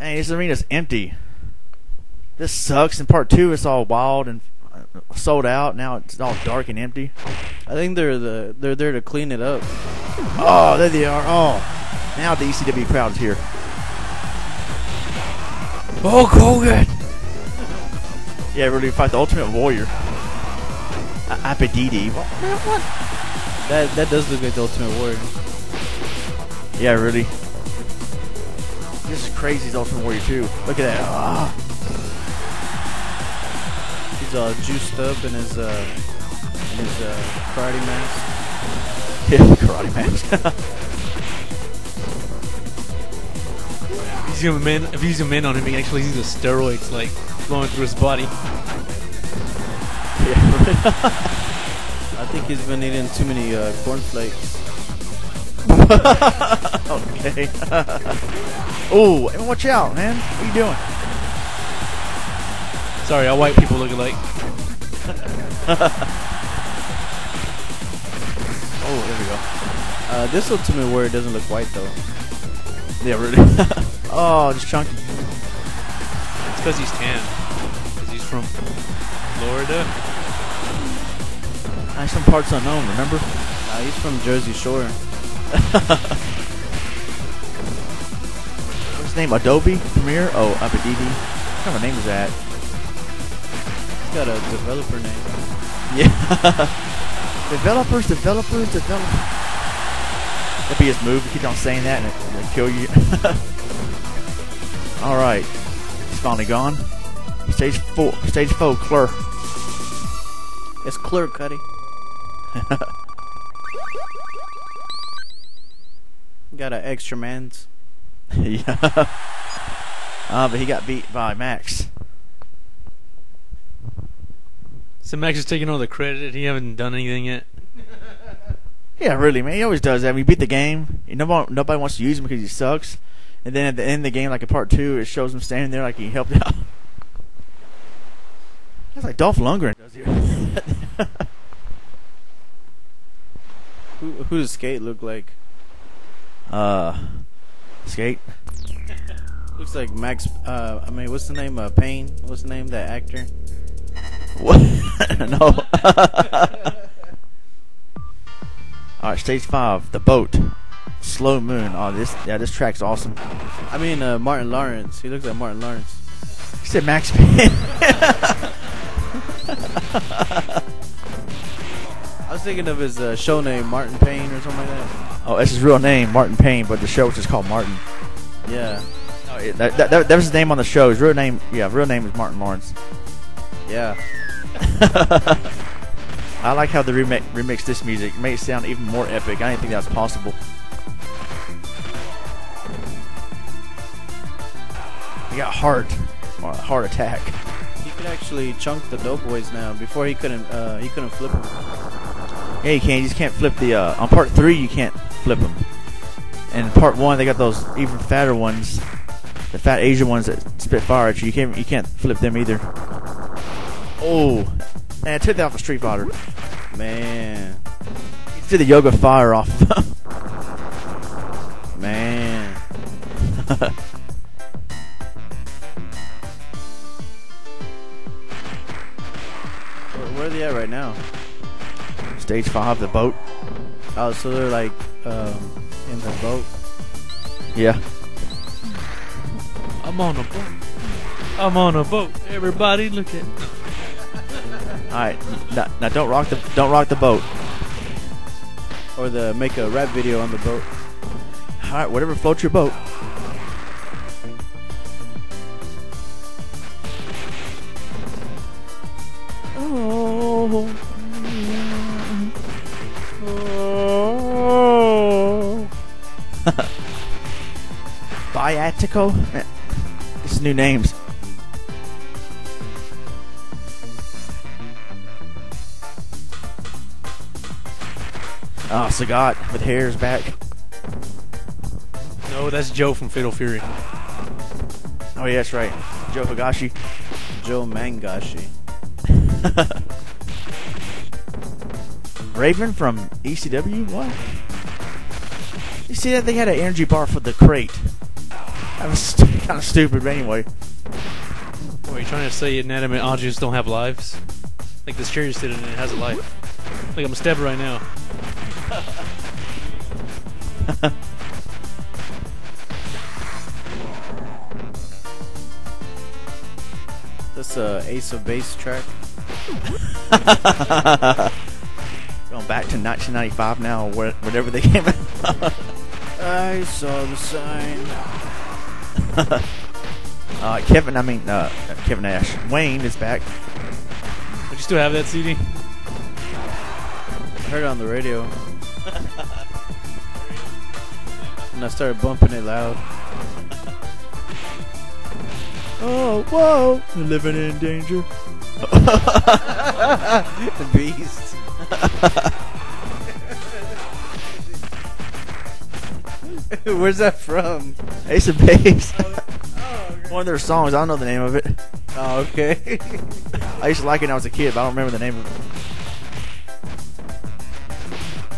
Speaker 1: Hey, this arena's empty. This sucks. In part two, it's all wild and sold out. Now it's all dark and empty.
Speaker 3: I think they're the they're there to clean it up.
Speaker 1: Oh, there they are. Oh, now the ECW crowd is here. Hulk Hogan. Yeah, really fight the Ultimate Warrior. A- Abadede. What? What?
Speaker 3: That that does look like the Ultimate Warrior.
Speaker 1: Yeah, really. This is crazy. Ultimate Warrior too. Look at that. Ah.
Speaker 3: He's all juiced up in his uh in his uh, karate mask.
Speaker 1: Yeah, karate mask.
Speaker 2: If you zoom in, if you zoom in on him, you can actually see the steroids like flowing through his body.
Speaker 1: yeah.
Speaker 3: I think he's been eating too many uh, cornflakes.
Speaker 1: okay. oh, and watch out, man. What are you doing?
Speaker 2: Sorry, all white people look alike.
Speaker 1: Oh, there we go.
Speaker 3: Uh, this Ultimate Warrior doesn't look white though.
Speaker 1: Yeah, really. oh, just chunky.
Speaker 2: It's because he's tan. Because he's from Florida.
Speaker 1: Nice some parts unknown. Remember?
Speaker 3: Uh, he's from Jersey Shore.
Speaker 1: What's his name? Adobe Premiere? Oh, Abadede. What kind of name is that?
Speaker 3: He's got a developer name.
Speaker 1: Yeah. developers, developers, developers. That'd be his move. He keep on saying that and it, it'll kill you. All right. He's finally gone. Stage four. Stage four. Clur.
Speaker 3: It's clear, Cuddy. Got an extra man's.
Speaker 1: yeah. Uh, but he got beat by Max.
Speaker 2: So Max is taking all the credit. He haven't done anything yet.
Speaker 1: Yeah, really, man. He always does that. We beat the game. Nobody, nobody wants to use him because he sucks. And then at the end of the game, like in part two, it shows him standing there like he helped out. That's like Dolph Lundgren does here.
Speaker 3: Who, who does Skate look like?
Speaker 1: uh, skate.
Speaker 3: Looks like Max. Uh, I mean, what's the name? Uh, Payne. What's the name of that actor?
Speaker 1: No. All right, stage five, the boat, slow moon. Oh, this yeah, this track's awesome.
Speaker 3: I mean, uh, Martin Lawrence. He looks like Martin Lawrence.
Speaker 1: He said Max Payne.
Speaker 3: I was thinking of his uh, show name, Martin Payne, or something like that.
Speaker 1: oh, that's his real name, Martin Payne, but the show was just called Martin.
Speaker 3: Yeah,
Speaker 1: Oh, yeah, that, that, that, that was his name on the show. His real name, yeah, real name is Martin Lawrence.
Speaker 3: yeah.
Speaker 1: I like how they remix remixed this music. It made it sound even more epic. I didn't think that was possible. He got heart, or heart attack.
Speaker 3: He could actually chunk the Doughboys now. Before he couldn't. Uh, he couldn't flip them.
Speaker 1: Yeah, you can't. You just can't flip the. Uh, on part three, you can't flip them. And in part one, they got those even fatter ones, the fat Asian ones that spit fire at you. You can't. You can't flip them either. Oh, man, I took that off of Street Fighter.
Speaker 3: Man,
Speaker 1: He did the yoga fire off.
Speaker 3: man. Where, where are they at right now?
Speaker 1: Stage five, the boat.
Speaker 3: Oh, so they're like um, in the boat.
Speaker 1: Yeah.
Speaker 2: I'm on a boat. I'm on a boat. Everybody, look at.
Speaker 1: All right. Now, now don't rock the don't rock the boat.
Speaker 3: Or the make a rap video on the boat.
Speaker 1: All right. Whatever floats your boat. Oh. Oh. Biatico? Eh, This is new names. Ah, oh, Sagat with hairs back.
Speaker 2: No, that's Joe from Fatal Fury.
Speaker 1: Oh, yeah, that's right. Joe Higashi.
Speaker 3: Joe Mangashi.
Speaker 1: Raven from ECW? What? You see that? They had an energy bar for the crate. That was st- kind of stupid, but anyway.
Speaker 2: What, are you trying to say inanimate objects don't have lives? Like this chair you're sitting in, it has a life. Like I'm stabbed right now.
Speaker 3: That's a Ace of Base track.
Speaker 1: Going back to 1995 now, or whatever they came out.
Speaker 3: I saw the sign.
Speaker 1: uh, Kevin, I mean, uh, Kevin Nash. Wayne is back.
Speaker 2: But you still have that CD?
Speaker 3: I heard it on the radio. And I started bumping it loud.
Speaker 1: Oh, whoa! You're living in danger.
Speaker 3: the Beast. Where's that from?
Speaker 1: Ace of Base. One of their songs. I don't know the name of it.
Speaker 3: Oh, okay.
Speaker 1: I used to like it when I was a kid, but I don't remember the name of it.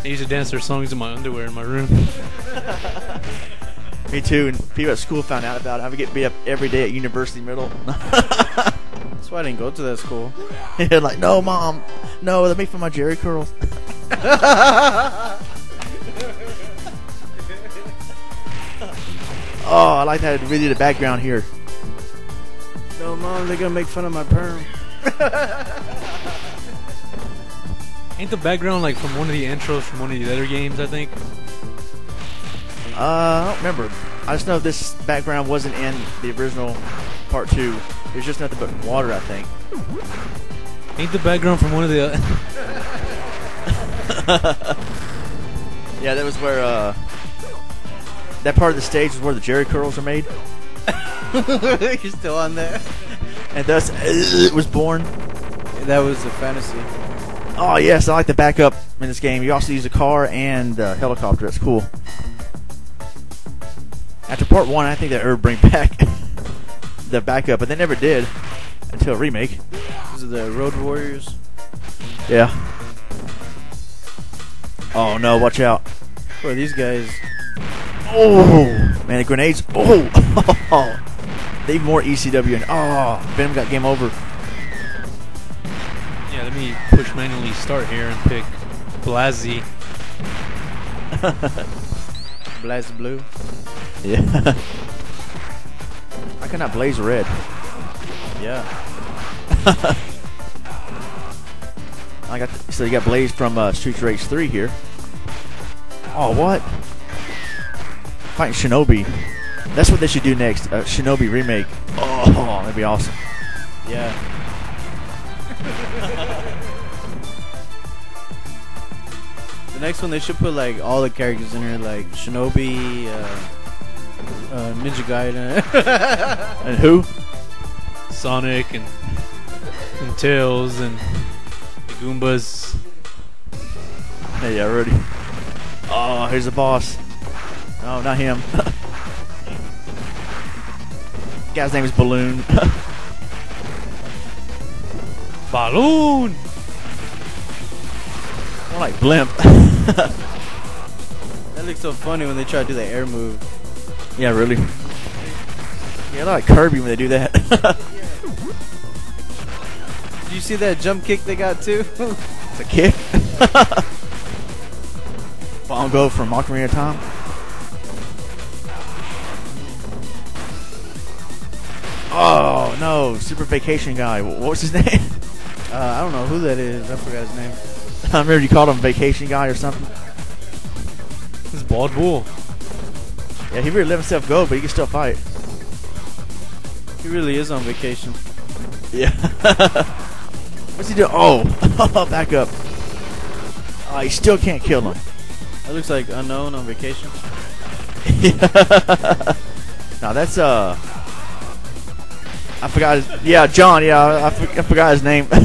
Speaker 2: I used to dance their songs in my underwear in my room.
Speaker 1: Me too. And people at school found out about it. I would get beat up every day at University Middle.
Speaker 3: That's why I didn't go to that school.
Speaker 1: They're like, no, mom, no, they're making fun of my Jheri curls. oh, I like that really the background here.
Speaker 3: No, mom, they're gonna make fun of my perm.
Speaker 2: Ain't the background like from one of the intros from one of the other games? I think.
Speaker 1: Uh, I don't remember. I just know this background wasn't in the original part two. There's just nothing but water, I think.
Speaker 2: Ain't the background from one of the?
Speaker 1: Yeah, that was where uh, that part of the stage is where the Jheri curls are made,
Speaker 3: You're still on there.
Speaker 1: and thus it was born.
Speaker 3: That was a fantasy.
Speaker 1: Oh yes, I like the backup in this game. You also use a car and a helicopter. That's cool. After part one, I think they ever bring back the backup, but they never did until remake.
Speaker 3: These are the Road Warriors.
Speaker 1: Yeah. Oh no! Watch out!
Speaker 3: Bro, these guys.
Speaker 1: Oh man, the grenades! Oh, they more ECW and oh, Venom got game over.
Speaker 2: Yeah, let me push manually start here and pick Blasi.
Speaker 3: Blast Blue.
Speaker 1: Yeah. I cannot blaze red.
Speaker 3: Yeah.
Speaker 1: I got so you got Blaze from uh, Street Rage 3 here. Oh, what? Fighting Shinobi. That's what they should do next. A Shinobi remake. Oh, that'd be awesome.
Speaker 3: Yeah. The next one, they should put like all the characters in here, like Shinobi, uh, uh, Ninja Gaiden.
Speaker 1: And who?
Speaker 2: Sonic and and Tails and the Goombas.
Speaker 1: Hey, yeah, ready. Oh, here's the boss. No, not him. Guy's name is Balloon.
Speaker 2: Balloon.
Speaker 1: More like Blimp.
Speaker 3: that looks so funny when they try to do the air move.
Speaker 1: yeah, really. Yeah, I like Kirby when they do that.
Speaker 3: Did you see that jump kick they got too?
Speaker 1: It's a kick. Bongo from Ocarina of Time. Oh no, Super Vacation Guy. What was his name?
Speaker 3: Uh, I don't know who that is. I forgot his name.
Speaker 1: I remember you called him Vacation Guy or something.
Speaker 2: This is Bald Bull.
Speaker 1: Yeah, he really let himself go, but he can still fight.
Speaker 3: He really is on vacation.
Speaker 1: Yeah. What's he doing? Oh, back up. Oh, he still can't kill him.
Speaker 3: That looks like unknown on vacation.
Speaker 1: now that's uh, I forgot. His, yeah, John. Yeah, I, I for- I forgot his name.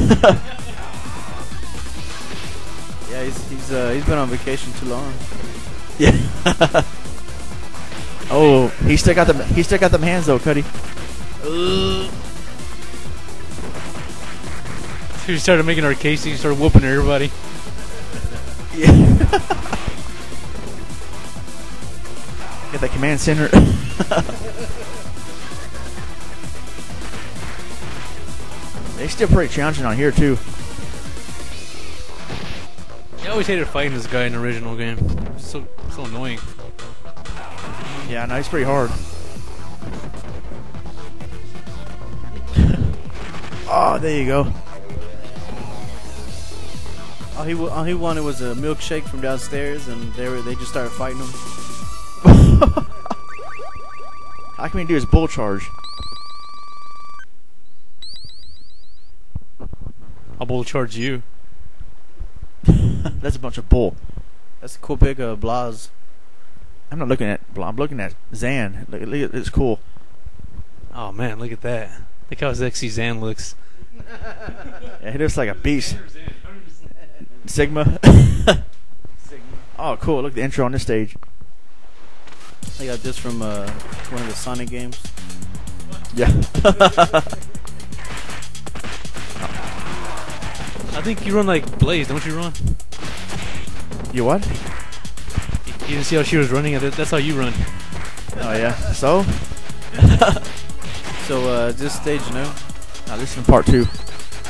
Speaker 3: Yeah, he's he's uh, he's been on vacation too long.
Speaker 1: yeah. oh, he still got them. He still got them hands though, Cuddy.
Speaker 2: He started making our casing, started whooping everybody.
Speaker 1: Yeah. Get that command center. They still pretty challenging on here too.
Speaker 2: I always hated fighting this guy in the original game. So so annoying.
Speaker 1: Yeah, no, he's pretty hard. oh, there you go.
Speaker 3: All he all he wanted was a milkshake from downstairs, and they were they just started fighting him.
Speaker 1: How can we do his bull charge?
Speaker 2: I'll bull charge you.
Speaker 1: That's a bunch of bull.
Speaker 3: That's a cool pic of Blas.
Speaker 1: I'm not looking at. Bl- I'm looking at Zan. Look, look, it's cool.
Speaker 2: Oh man, look at that. Look how sexy Zan looks.
Speaker 1: Yeah, he looks like a beast. Sigma. oh, cool. Look at the intro on this stage.
Speaker 3: I got this from uh, one of the Sonic games.
Speaker 1: Yeah.
Speaker 2: Think you run like Blaze, don't you run?
Speaker 1: you what?
Speaker 2: You, you didn't see how she was running? That's how you run.
Speaker 1: Oh yeah. So,
Speaker 3: So uh, this stage, you know,
Speaker 1: now this is part two.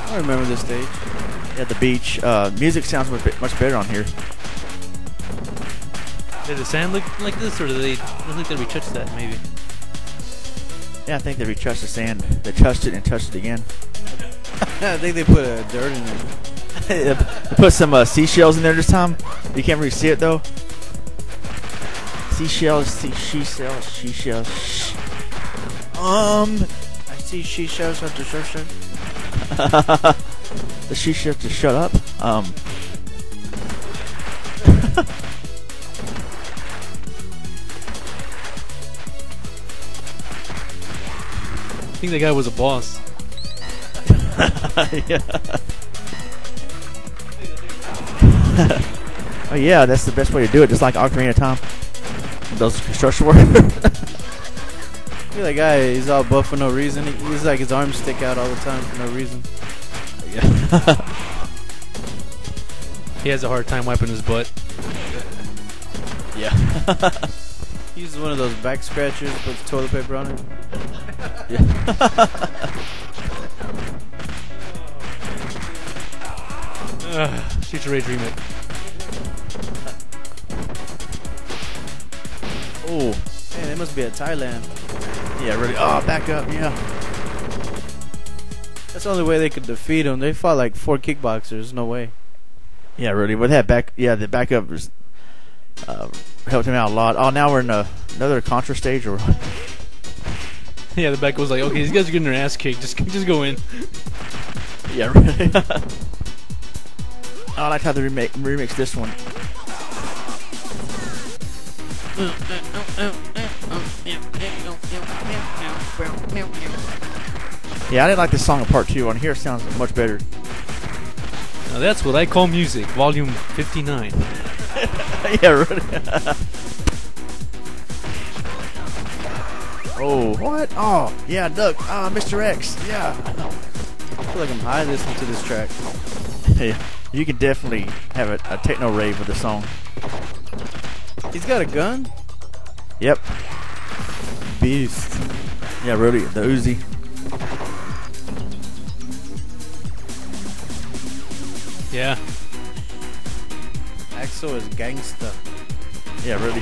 Speaker 3: I remember this stage.
Speaker 1: At the beach. Uh, music sounds much, much better on here.
Speaker 2: Did the sand look like this, or did they look like they retouched that? Maybe.
Speaker 1: Yeah, I think they retouched the sand. They touched it and touched it again.
Speaker 3: I think they put uh, dirt in it.
Speaker 1: Put some uh, seashells in there this time. You can't really see it though. Seashells, sea- seashells, seashells. Sh- Um,
Speaker 3: I see shisha shut to shut shut.
Speaker 1: the shisha to shut up. Um,
Speaker 2: I think that guy was a boss.
Speaker 1: Yeah. oh yeah, that's the best way to do it. Just like Ocarina of Time. Those construction workers.
Speaker 3: Look at that guy. He's all buff for no reason. He- He's like his arms stick out all the time for no reason.
Speaker 2: He has a hard time wiping his butt.
Speaker 1: yeah.
Speaker 3: He uses one of those back scratchers, with toilet paper on it.
Speaker 2: Ugh, of Rage remake.
Speaker 1: oh.
Speaker 3: Man, it must be at Thailand.
Speaker 1: Yeah, really. Oh, back up. Yeah.
Speaker 3: That's the only way they could defeat him. They fought like four kickboxers. No way.
Speaker 1: Yeah, really. With that back, yeah, the backup was, uh, helped him out a lot. Oh, now we're in a, another Contra stage, or
Speaker 2: Yeah, the back was like, okay, these guys are getting their ass kicked. Just, just go in.
Speaker 1: yeah, really. I like how they remake remix this one. Yeah, I didn't like this song in part two. On here, it sounds much better.
Speaker 2: Now that's what I call music, volume 59.
Speaker 1: yeah, really. oh, what? Oh, yeah, Duck. Ah, Mr. X. Yeah.
Speaker 3: I feel like I'm high listening to this track.
Speaker 1: Yeah, you can definitely have a, a techno rave with the song.
Speaker 3: He's got a gun.
Speaker 1: Yep.
Speaker 3: Beast.
Speaker 1: Yeah, really. The Uzi.
Speaker 2: Yeah.
Speaker 3: Axel is gangster.
Speaker 1: Yeah, really.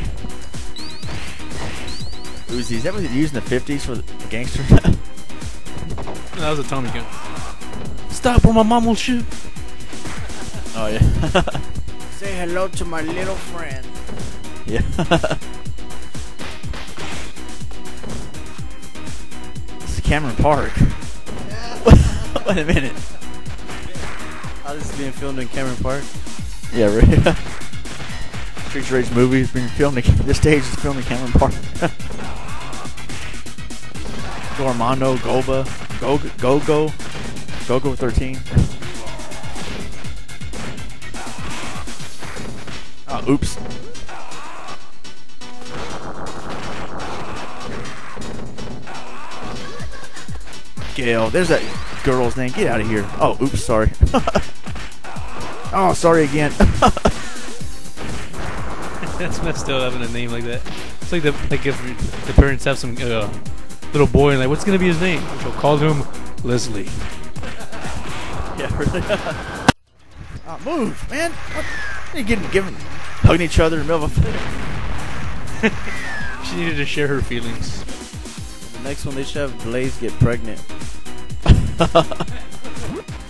Speaker 1: Uzi. Is that what they used in the 50s for the for gangsters?
Speaker 2: That was a Tommy gun. Stop or my mom will shoot.
Speaker 1: Oh, yeah.
Speaker 3: Say hello to my little friend.
Speaker 1: yeah. this is Cameron Park. Wait a minute.
Speaker 3: Oh, this is being filmed in Cameron Park.
Speaker 1: Yeah, really. Streets Rage movie is being filmed. In, this stage is filmed in Cameron Park. Gormando, Goba, Go Go Go, Go Go 13. Oh, oops. Gail, there's that girl's name. Get out of here. Oh, oops, sorry. oh, sorry again.
Speaker 2: That's messed up having a name like that. It's like the like if the parents have some uh, little boy and like, what's gonna be his name? They'll call him Leslie.
Speaker 1: Yeah, really. oh, move, man. What? Are you getting given, hugging each other in the middle of a
Speaker 2: She needed to share her feelings.
Speaker 3: The next one, they should have Blaze get pregnant.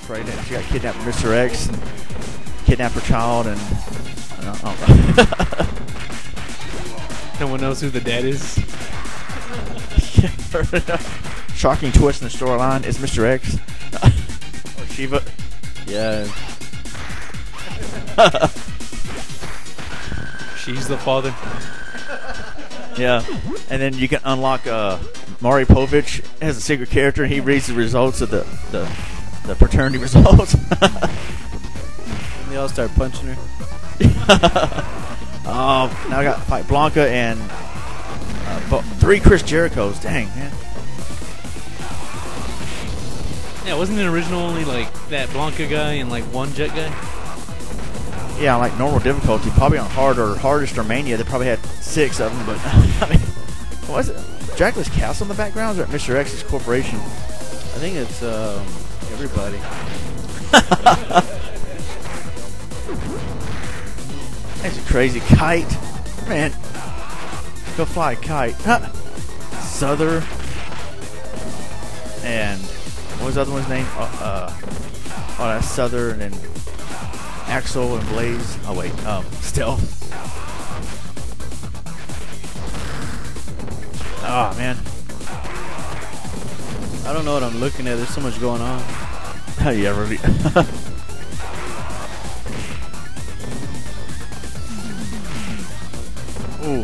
Speaker 1: pregnant. She got kidnapped from Mr. X, and kidnapped her child, and I don't know.
Speaker 2: No one knows who the dad is.
Speaker 1: Shocking twist in the storyline is Mr. X or Shiva.
Speaker 3: Yeah.
Speaker 2: She's the father.
Speaker 1: Yeah, and then you can unlock uh, Maury Povich as a secret character. and He reads the results of the the, the paternity results.
Speaker 3: And they all start punching her.
Speaker 1: Oh, now I got fight Blanca and uh, three Chris Jerichos. Dang, man.
Speaker 2: Yeah, wasn't it original only like that Blanca guy and like one Jet guy?
Speaker 1: Yeah, like normal difficulty, probably on hard or hardest or mania. They probably had six of them, but I mean, was it Dracula's Castle in the background or at Mr. X's corporation?
Speaker 3: I think it's um, everybody.
Speaker 1: That's a crazy kite, man. Go fly a kite. Huh. Souther and what was the other one's name? Uh, uh, oh, that's Souther and then Axel and Blaze. Oh wait, um, Stealth. Oh man.
Speaker 3: I don't know what I'm looking at. There's so much going on.
Speaker 1: yeah, really. Ooh,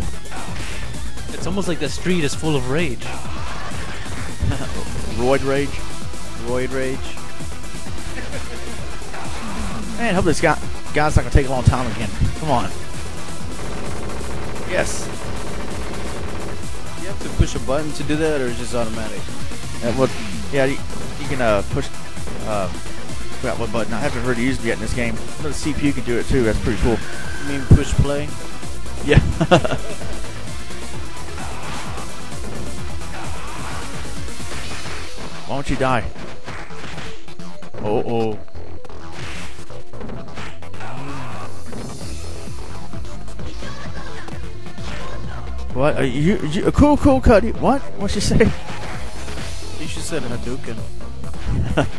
Speaker 2: It's almost like the street is full of rage.
Speaker 1: roid rage.
Speaker 3: Roid rage.
Speaker 1: Man, hope this guy guy's not gonna take a long time again. Come on. Yes.
Speaker 3: You have to push a button to do that, or is it just automatic?
Speaker 1: Well, yeah, you, you can uh, push. Uh, forgot what button. I haven't used it yet in this game. I know the CPU can do it too. That's pretty cool.
Speaker 3: You mean push play?
Speaker 1: Yeah. Why don't you die? Oh oh. What? Are you, you a cool cool Cuddy? What? What'd she say?
Speaker 3: You should said Hadouken.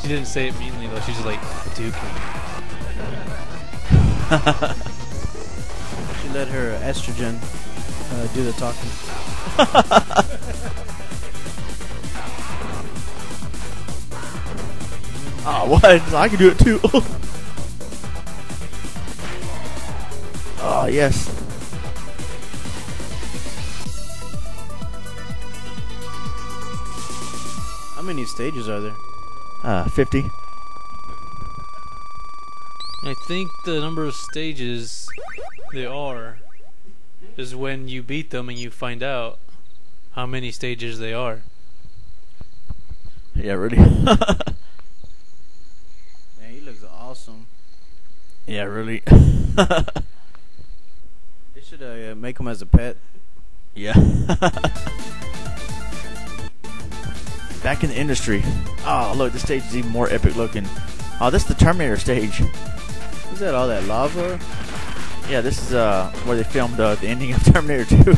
Speaker 2: She didn't say it meanly though. She's just like Hadouken.
Speaker 3: She let her estrogen uh, do the talking.
Speaker 1: Oh, what? I can do it too. Oh, yes.
Speaker 3: How many stages are there?
Speaker 1: Uh, 50.
Speaker 2: I think the number of stages there are is when you beat them and you find out how many stages they are.
Speaker 1: Yeah, really.
Speaker 3: Man, he looks awesome.
Speaker 1: yeah, really.
Speaker 3: Should uh, make him as a pet.
Speaker 1: yeah. Back in the industry. Oh, look, this stage is even more epic looking. Oh, this is the Terminator stage.
Speaker 3: Is that all that lava?
Speaker 1: Yeah, this is uh where they filmed uh, the ending of Terminator 2.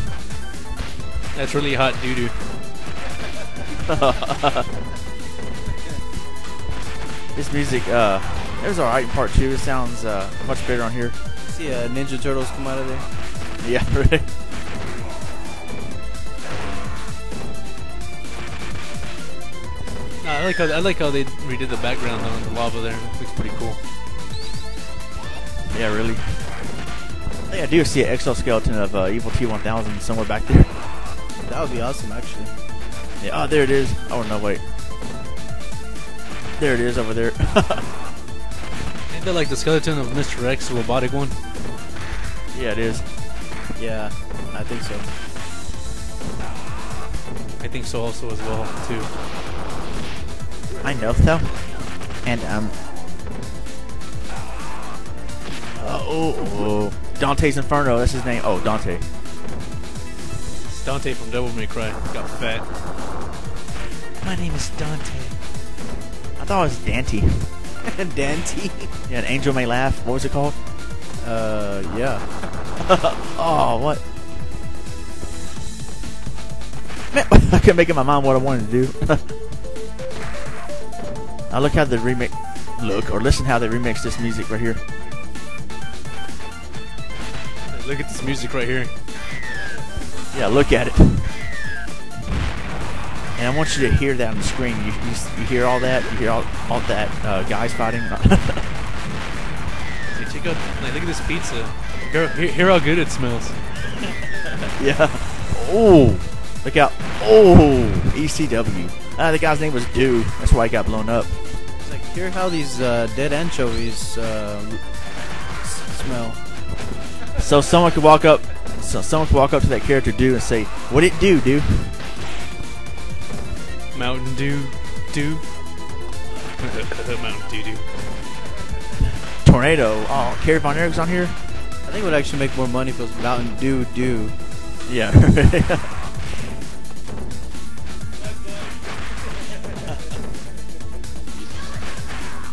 Speaker 2: That's really hot doo doo.
Speaker 1: this music, uh, it was alright in part 2. It sounds uh, much better on here.
Speaker 3: See uh, Ninja Turtles come out of there?
Speaker 1: Yeah, right.
Speaker 2: I like how I like how they redid the background though in the lava there. It looks pretty cool.
Speaker 1: Yeah, really. Hey, I do see an exoskeleton of uh, Evil T1000 somewhere back there.
Speaker 3: That would be awesome, actually.
Speaker 1: Yeah, oh, there it is. Oh, no, wait. There it is over there.
Speaker 2: Ain't that like the skeleton of Mr. X, the robotic one?
Speaker 1: yeah, it is.
Speaker 3: Yeah, I think so.
Speaker 2: I think so also as well too.
Speaker 1: I know so. And, um. Uh, oh, oh. Dante's Inferno, that's his name. Oh, Dante.
Speaker 2: It's Dante from Devil May Cry. Got fat.
Speaker 1: My name is Dante. I thought it was Dante.
Speaker 3: Dante.
Speaker 1: Yeah, an angel may laugh. What was it called?
Speaker 3: Uh, yeah.
Speaker 1: Oh, what? Man, I couldn't make up my mind what I wanted to do. I look how the remix. Look or listen how they remix this music right here.
Speaker 2: Hey, Look at this music right here.
Speaker 1: Yeah, look at it. And I want you to hear that on the screen. You, you, you hear all that? You hear all, all that uh, guys fighting?
Speaker 2: See, check out, like, look at this pizza. Hear, hear, hear how good it smells.
Speaker 1: yeah. Oh, look out. Oh, ECW. Uh, the guy's name was Dew. That's why he got blown up.
Speaker 3: It's like, hear how these uh, dead anchovies uh, s- smell.
Speaker 1: So someone could walk up. So someone could walk up to that character Dew and say, "What it do, Dew?"
Speaker 2: Mountain Dew, Dew. Mountain Dew, Dew.
Speaker 1: Tornado. Oh, Kerry Von Erich's on here.
Speaker 3: I think it would actually make more money if it was Mountain Dew Dew.
Speaker 1: Yeah.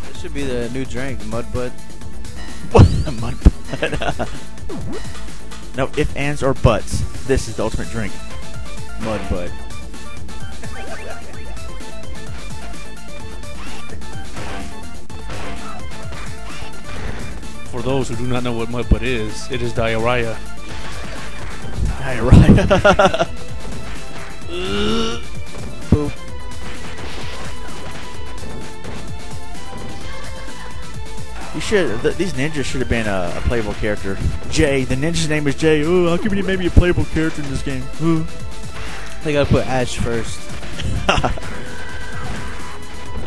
Speaker 3: This should be the new drink, Mud Butt.
Speaker 1: Mud butt. no if, ands, or buts. This is the ultimate drink.
Speaker 3: Mud Butt.
Speaker 2: For those who do not know what mud butt is, it is diarrhea.
Speaker 1: Diarrhea.
Speaker 3: Boop.
Speaker 1: You should. Th- these ninjas should have been a, a playable character. Jay. The ninja's name is Jay. Oh, how come you made me a playable character in this game? Ooh.
Speaker 3: They gotta put Ash first.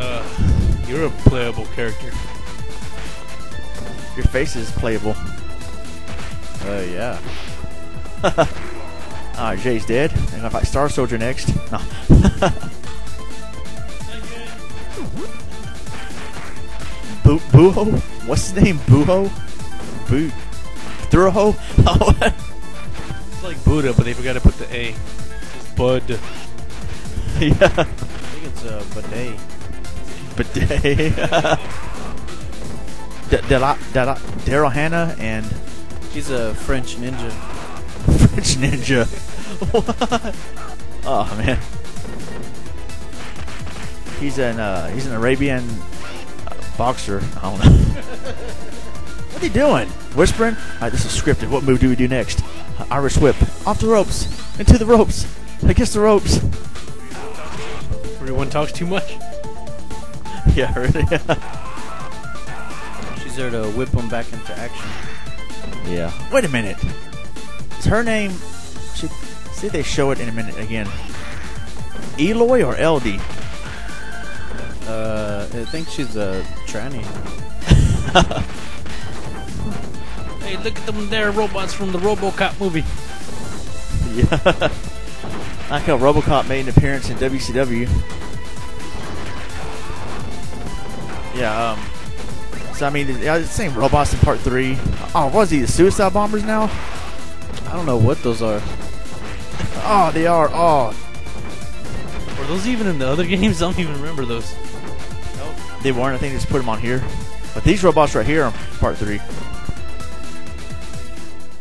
Speaker 2: Uh, you're a playable character.
Speaker 1: Your face is playable.
Speaker 3: Uh, yeah.
Speaker 1: Alright, Jay's dead. I'm gonna fight Star Soldier next. No. Boo Booho? What's his name? Booho? Boo Thurho? Oh,
Speaker 2: It's like Buddha, but they forgot to put the A. It's Bud.
Speaker 1: yeah.
Speaker 3: I think it's uh, Bidet.
Speaker 1: Bidet. D- Dela- Dela- Daryl Hannah and
Speaker 3: He's a French ninja.
Speaker 1: French Ninja. what? Oh man. He's an uh, he's an Arabian uh, boxer. I don't know. what are you doing? Whispering? All right, this is scripted. What move do we do next? Uh, Irish whip. Off the ropes. Into the ropes. Against the ropes.
Speaker 2: Everyone talks too much.
Speaker 1: Yeah, really.
Speaker 3: She's there to whip him back into action.
Speaker 1: yeah. Wait a minute. Is her name? Should see if they show it in a minute again. Eloy or LD?
Speaker 3: Uh, I think she's a tranny.
Speaker 2: Hey, look at them there robots from the RoboCop movie.
Speaker 1: Yeah. like how RoboCop made an appearance in WCW. Yeah. Um. So I mean, yeah, the same robots in Part Three. Oh, what was he? The Suicide Bombers now?
Speaker 3: I don't know what those are.
Speaker 1: Oh, they are. Oh,
Speaker 2: Were those even in the other games? I don't even remember those. Nope.
Speaker 1: They weren't. I think they just put them on here. But these robots right here are Part Three.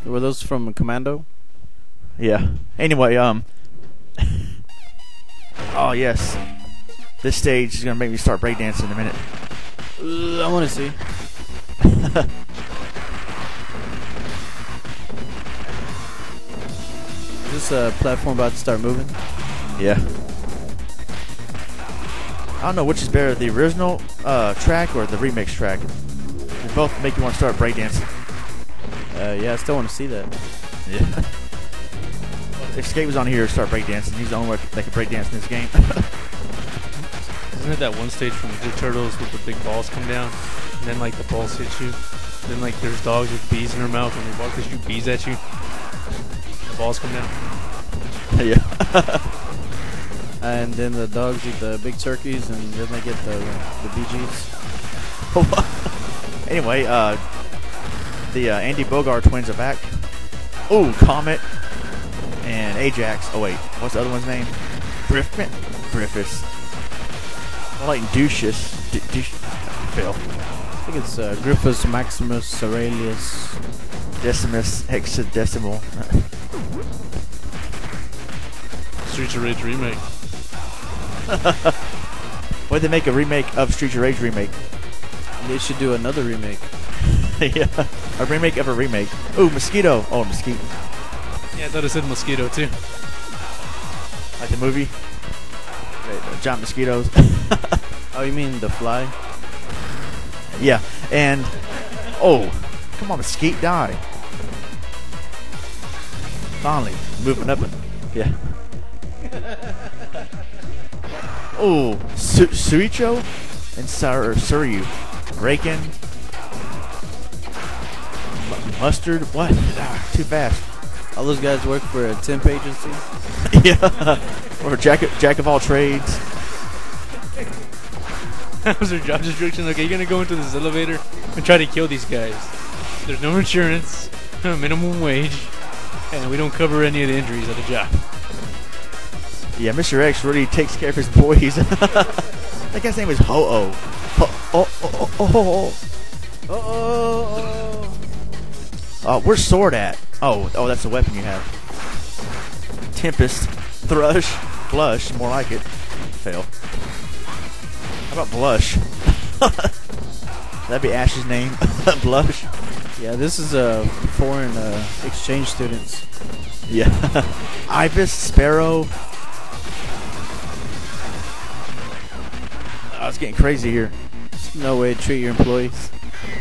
Speaker 3: Were those from Commando?
Speaker 1: Yeah. Anyway, um. oh yes, this stage is gonna make me start breakdancing in a minute.
Speaker 3: Uh, I want to see. Is this uh, platform about to start moving?
Speaker 1: Yeah. I don't know which is better, the original uh, track or the remix track. They both make you want to start breakdancing.
Speaker 3: Uh, yeah, I still want to see that.
Speaker 1: Yeah. Escape was on here to start breakdancing. He's the only one that can breakdance in this game.
Speaker 2: Isn't it that one stage from Ninja Turtles where the big balls come down, and then like the balls hit you? Then like there's dogs with bees in their mouth, and they walk to shoot bees at you. The balls come down.
Speaker 1: yeah.
Speaker 3: And then the dogs eat the big turkeys, and then they get the the BGs.
Speaker 1: anyway, uh, the uh, Andy Bogard twins are back. Oh, Comet and Ajax. Oh wait, what's the other one's name? Griffin. Griffiths. I like Ducius. D- Ducius. Phil.
Speaker 3: I think it's uh, Griffiths Maximus Aurelius.
Speaker 1: Decimus hexadecimal.
Speaker 2: Streets of Rage remake.
Speaker 1: Why'd they make a remake of Streets of Rage remake?
Speaker 3: They should do another remake.
Speaker 1: yeah, a remake of a remake. Ooh, mosquito. Oh, mosquito.
Speaker 2: Yeah, I thought it said mosquito too.
Speaker 1: Like the movie. Uh, giant mosquitoes.
Speaker 3: Oh, you mean the fly?
Speaker 1: yeah, and oh, come on, mesquite die. Finally, moving up. and Yeah. oh, Su- Suicho and Sur- Suryu. Raken. Mu- Mustard. What? Ah, too fast.
Speaker 3: All those guys work for a temp agency.
Speaker 1: yeah. Or jack of, jack of all trades.
Speaker 2: That was their job description. Okay, you're gonna go into this elevator and try to kill these guys. There's no insurance, minimum wage, and we don't cover any of the injuries at the job.
Speaker 1: Yeah, Mr. X really takes care of his boys. that guy's name is Ho-Oh. Ho- oh, oh, oh, oh, oh.
Speaker 3: Oh,
Speaker 1: Uh, where's Sword at? Oh, oh, that's the weapon you have. Tempest, Thrush, Blush, more like it. Fail. How about Blush? That'd be Ash's name. blush.
Speaker 3: Yeah, this is a uh, foreign uh, exchange students.
Speaker 1: Yeah. Ibis, Sparrow. Oh, it's getting crazy here.
Speaker 3: There's no way to treat your employees.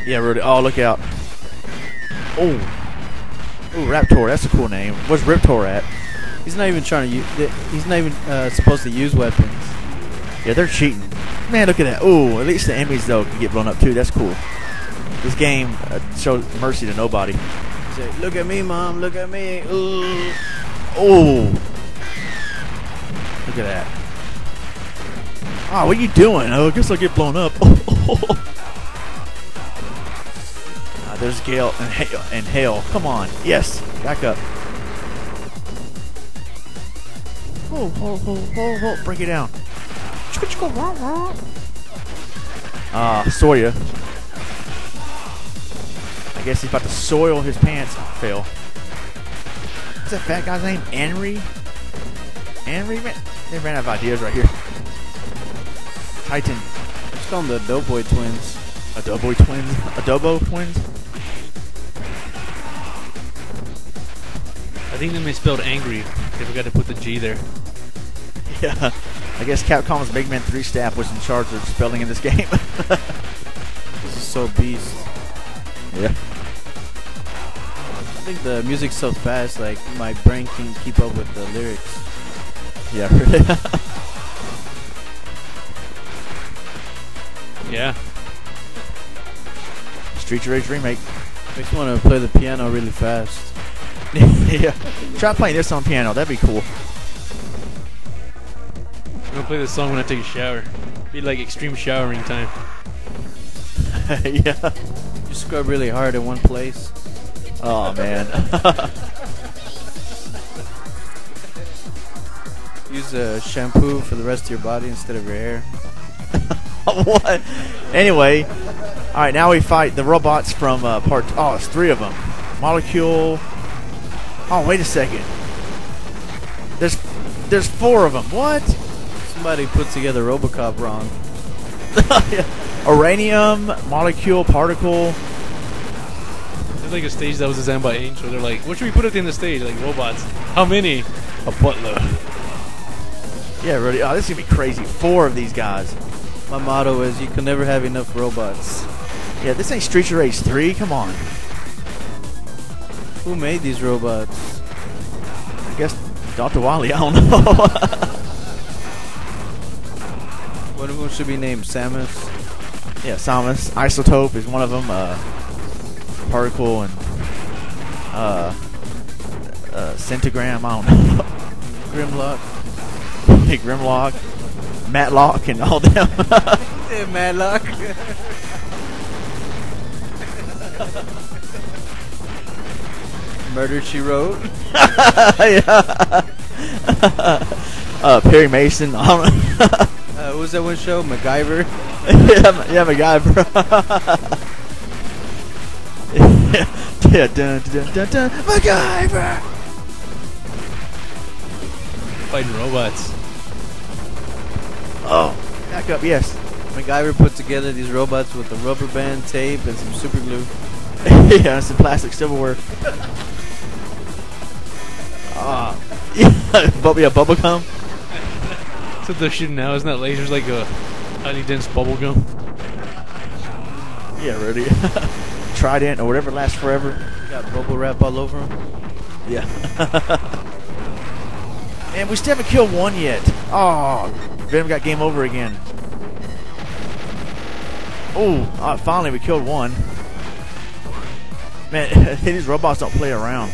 Speaker 1: Yeah, Rudy. Oh, look out. Oh. Ooh, Raptor. That's a cool name. Where's Riptor at?
Speaker 3: He's not even trying to use. He's not even uh, supposed to use weapons.
Speaker 1: Yeah, they're cheating. Man, look at that. Ooh, at least the enemies, though, can get blown up, too. That's cool. This game uh, shows mercy to nobody.
Speaker 3: Like, look at me, mom. Look at me. Ooh.
Speaker 1: Oh. Look at that. Oh, what are you doing? Oh, I guess I'll get blown up. there's Gale and Hale, and. Come on. Yes. Back up. Oh, oh, oh, oh, oh. Break it down. Ah, uh, Sawyer. I guess he's about to soil his pants. Fail. What's that fat guy's name? Henry? Henry? Man, they ran out of ideas right here. Titan.
Speaker 3: Let's call them the Doughboy twins.
Speaker 1: Adobo twins? Adobo twins?
Speaker 2: I think they misspelled angry. They forgot to put the G there.
Speaker 1: Yeah. I guess Capcom's Mega Man 3 staff was in charge of spelling in this game.
Speaker 3: this is so beast.
Speaker 1: Yeah.
Speaker 3: I think the music's so fast, like my brain can keep up with the lyrics.
Speaker 1: Yeah, really.
Speaker 2: Yeah.
Speaker 1: Street Rage remake.
Speaker 3: Makes me want to play the piano really fast.
Speaker 1: yeah. Try playing this on piano. That'd be cool.
Speaker 2: I'm gonna play this song when I take a shower. Be like extreme showering time.
Speaker 1: yeah.
Speaker 3: You scrub really hard in one place.
Speaker 1: Oh man.
Speaker 3: Use a shampoo for the rest of your body instead of your hair.
Speaker 1: what? Anyway, all right. Now we fight the robots from uh, part. Oh, it's three of them. Molecule. Oh, wait a second. There's there's four of them. What?
Speaker 3: Somebody put together RoboCop wrong.
Speaker 1: Uranium, molecule, particle.
Speaker 2: There's like a stage that was designed by Angel. They're like, what should we put at the end of the stage? Like robots. How many? A butler.
Speaker 1: Yeah, really. Oh, this is gonna be crazy. Four of these guys.
Speaker 3: My motto is you can never have enough robots.
Speaker 1: Yeah, this ain't Street Rage 3. Come on.
Speaker 3: Who made these robots?
Speaker 1: I guess Dr. Wally, I don't know.
Speaker 3: One of them should be named Samus.
Speaker 1: yeah, Samus. Isotope is one of them. Uh, particle and uh, uh, Centigram. I don't know.
Speaker 3: Grimlock.
Speaker 1: Big Grimlock, Matlock, and all them.
Speaker 3: yeah, Matlock. Murder She Wrote.
Speaker 1: yeah. uh, Perry Mason. I.
Speaker 3: Uh, what was that one show? MacGyver.
Speaker 1: yeah, yeah, MacGyver. yeah, dun, dun, dun, dun, MacGyver.
Speaker 2: Fighting robots.
Speaker 1: Oh, back up, yes.
Speaker 3: MacGyver put together these robots with a rubber band, tape, and some super glue.
Speaker 1: yeah, some plastic silverware. Ah, yeah, bubble, yeah, bubble gum.
Speaker 2: So they're shooting now. Isn't that lasers like a highly dense bubble gum?
Speaker 1: Yeah, ready. Trident or whatever lasts forever.
Speaker 3: Got bubble wrap all over them.
Speaker 1: Yeah. and we still haven't killed one yet. Oh, Venom got game over again. Oh, uh, finally we killed one. Man, these robots don't play around.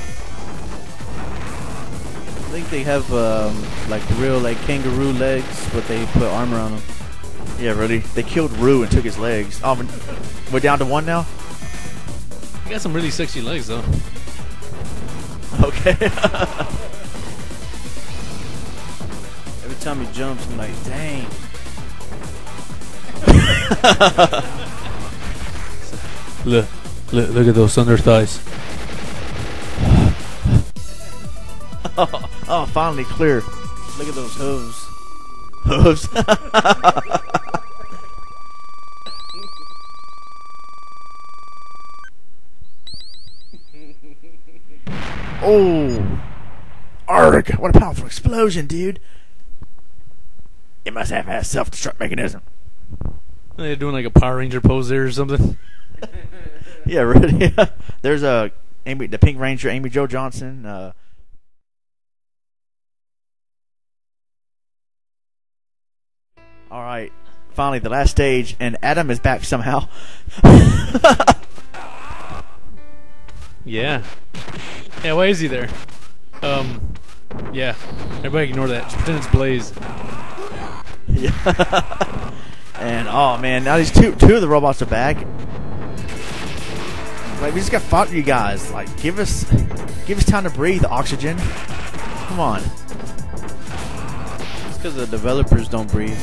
Speaker 3: I think they have um, like real like kangaroo legs, but they put armor on them.
Speaker 1: Yeah, really. They killed Roo and took his legs. Oh, we're down to one now.
Speaker 2: You got some really sexy legs though.
Speaker 1: Okay.
Speaker 3: Every time he jumps, I'm like, dang.
Speaker 2: Look, look, look at those thunder thighs.
Speaker 1: Oh, oh, finally clear.
Speaker 3: Look at those hooves.
Speaker 1: Hooves. oh. Arg! What a powerful explosion, dude. It must have a self-destruct mechanism.
Speaker 2: They're doing like a Power Ranger pose there or something.
Speaker 1: Yeah, really. There's a Amy, the Pink Ranger, Amy Jo Johnson. Uh, all right, finally the last stage, and Adam is back somehow.
Speaker 2: Yeah. Yeah, why is he there? Um, yeah. Everybody ignore that. Just pretend it's Blaze.
Speaker 1: yeah. and oh man, now these two two of the robots are back. Like we just got fought you guys. Like give us give us time to breathe. Oxygen. Come on.
Speaker 3: It's because the developers don't breathe.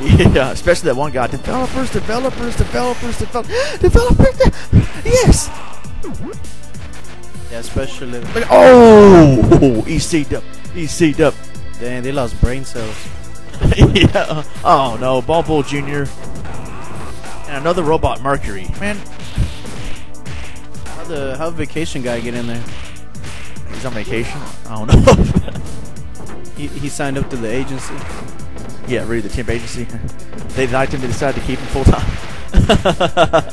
Speaker 1: Yeah, especially that one guy. Developers, developers, developers, develop, developers. Yes.
Speaker 3: Yeah, especially.
Speaker 1: Like, oh, EC dub, EC dub.
Speaker 3: Damn, they lost brain cells.
Speaker 1: yeah. Oh no, Ball Bull Jr. And another robot, Mercury. Man,
Speaker 3: How the how vacation guy get in there?
Speaker 1: he's on vacation. I don't know.
Speaker 3: He, he signed up to the agency.
Speaker 1: Yeah, really, the temp agency. They liked him. They decided to keep him full time.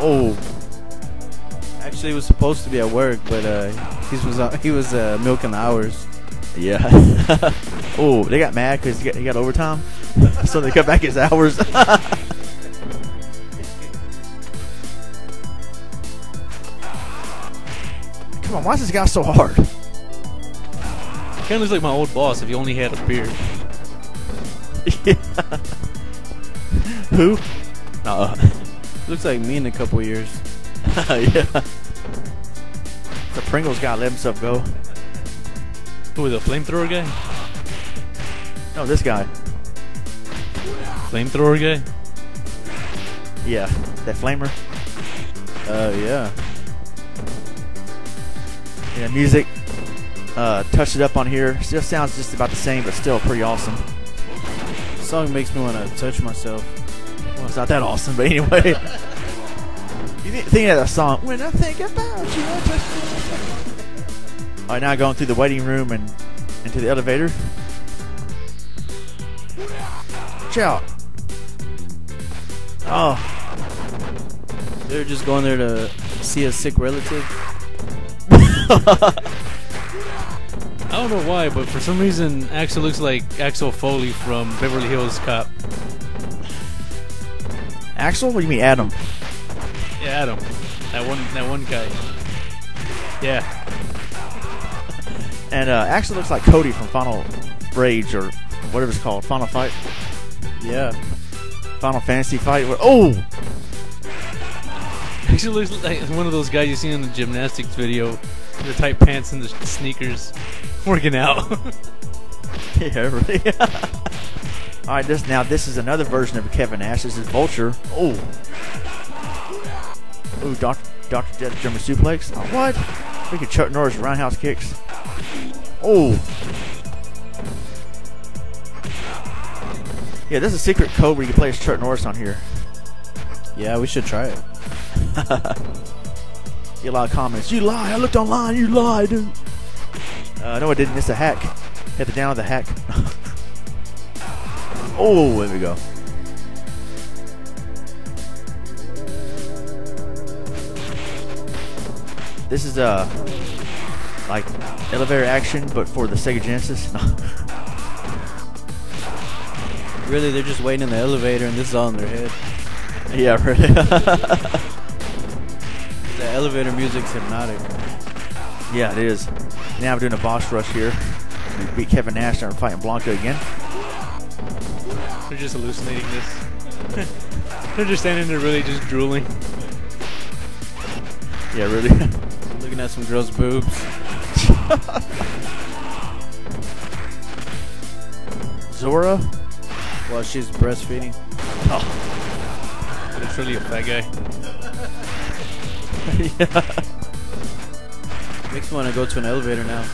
Speaker 1: oh,
Speaker 3: Actually, he was supposed to be at work, but uh, he was uh, he was uh, milking the hours.
Speaker 1: yeah. oh, they got mad because he got, he got overtime, so they cut back his hours. Come on, why is this guy so hard?
Speaker 2: Kind of looks like my old boss if he only had a beard.
Speaker 1: Who? Uh,
Speaker 3: Looks like me in a couple years.
Speaker 1: yeah. The Pringles guy let himself go.
Speaker 2: Who was the flamethrower guy?
Speaker 1: No, this guy.
Speaker 2: Flamethrower guy?
Speaker 1: Yeah, that flamer.
Speaker 3: Uh, yeah.
Speaker 1: Yeah, music. Uh, touched it up on here. Still sounds just about the same, but still pretty awesome.
Speaker 3: The song makes me want to touch myself.
Speaker 1: Well, it's not that awesome, but anyway. you think, think of that song? When I think about you, I just. All right, now going through the waiting room and into the elevator. Watch out! Oh,
Speaker 3: They're just going there to see a sick relative.
Speaker 2: I don't know why, but for some reason, Axel looks like Axel Foley from Beverly Hills Cop.
Speaker 1: Axel? What do you mean, Adam?
Speaker 2: Yeah, Adam. That one, that one guy. Yeah.
Speaker 1: And uh, Axel looks like Cody from Final Rage or whatever it's called, Final Fight,
Speaker 3: Yeah.
Speaker 1: Final Fantasy Fight. Oh,
Speaker 2: Actually looks like one of those guys you see in the gymnastics video. The tight pants and the sneakers. Working out.
Speaker 1: yeah, really. All right, this now this is another version of Kevin Nash. This is Vulture. Oh, oh, Doctor Doctor Death German suplex. Oh, what? We could Chuck Norris roundhouse kicks. Oh. Yeah, there's a secret code where you can play as Chuck Norris on here.
Speaker 3: Yeah, we should try it.
Speaker 1: Get a lot of comments. You lie. I looked online. You lied. Uh, no, I didn't. It's a hack. Hit the down with the hack. oh, there we go. This is uh like elevator action, but for the Sega Genesis.
Speaker 3: Really, they're just waiting in the elevator, and this is all in their head.
Speaker 1: yeah, really.
Speaker 3: The elevator music's hypnotic.
Speaker 1: yeah, it is. Now we're doing a boss rush here. We beat Kevin Nash and we're fighting Blanca again.
Speaker 2: They're just hallucinating this. They're just standing there really just drooling.
Speaker 1: Yeah, really.
Speaker 3: Looking at some girls' boobs.
Speaker 1: Zora.
Speaker 3: While she's breastfeeding. Oh.
Speaker 2: But it's really a fat guy.
Speaker 1: yeah.
Speaker 3: Makes me want to go to an elevator now.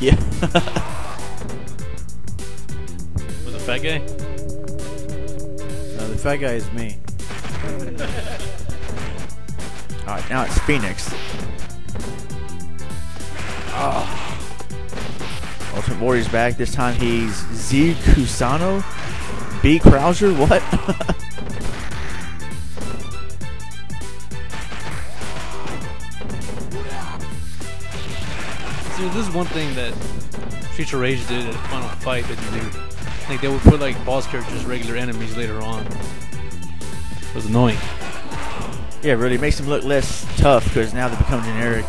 Speaker 1: Yeah.
Speaker 2: With a fat guy?
Speaker 3: No, the fat guy is me.
Speaker 1: All right, now it's Phoenix. Oh. Ultimate Warrior's back. This time he's Z Kusano. B. Krauser? What?
Speaker 2: See, this is one thing that Future Rage did at Final Fight that they do. Like they would put like boss characters regular enemies later on. It was annoying.
Speaker 1: yeah, really makes them look less tough because now they become generic.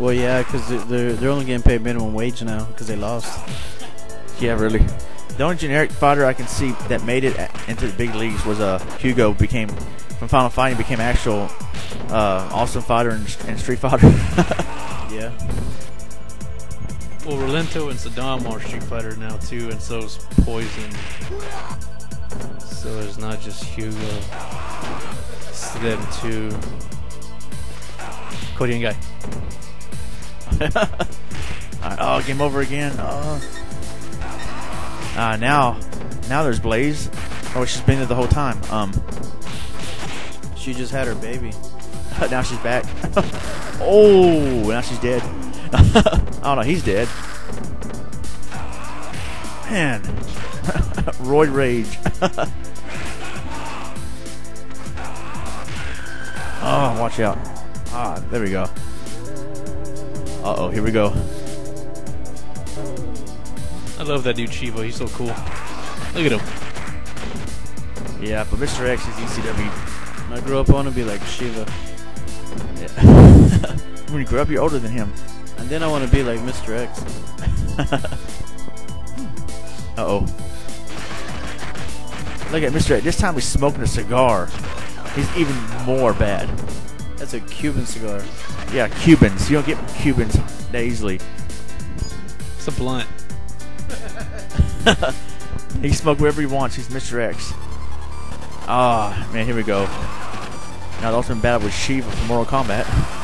Speaker 3: Well, yeah, because they're they're only getting paid minimum wage now because they lost.
Speaker 1: Yeah, really. The only generic fighter I can see that made it into the big leagues was uh, Hugo. Became from Final Fight, he became actual uh, awesome fighter and in Street Fighter.
Speaker 3: Yeah.
Speaker 2: Well, Rolento and Sodom are Street Fighter now too, and so's Poison. So it's not just Hugo. It's them too. Cody and Guy.
Speaker 1: Alright, oh, game over again. Oh. Uh, now, now there's Blaze. Oh, she's been there the whole time. Um,
Speaker 3: She just had her baby.
Speaker 1: now she's back. oh, now she's dead. oh no, he's dead. Man, Roy Rage. oh, watch out. Ah, there we go. Uh oh, here we go.
Speaker 2: I love that dude Shiva. He's so cool. Look at him.
Speaker 1: Yeah, but Mr. X is ECW.
Speaker 3: When I grew up, on to be like Shiva,
Speaker 1: Yeah. when you grow up, you're older than him.
Speaker 3: And then I want to be like Mr. X.
Speaker 1: Uh oh. Look at Mr. X. This time he's smoking a cigar. He's even more bad.
Speaker 3: That's a Cuban cigar.
Speaker 1: Yeah, Cubans. You don't get Cubans that easily.
Speaker 2: It's a blunt.
Speaker 1: He can smoke wherever he wants. He's Mr. X. Ah, man, here we go. Now the ultimate battle with Shiva from Mortal Kombat.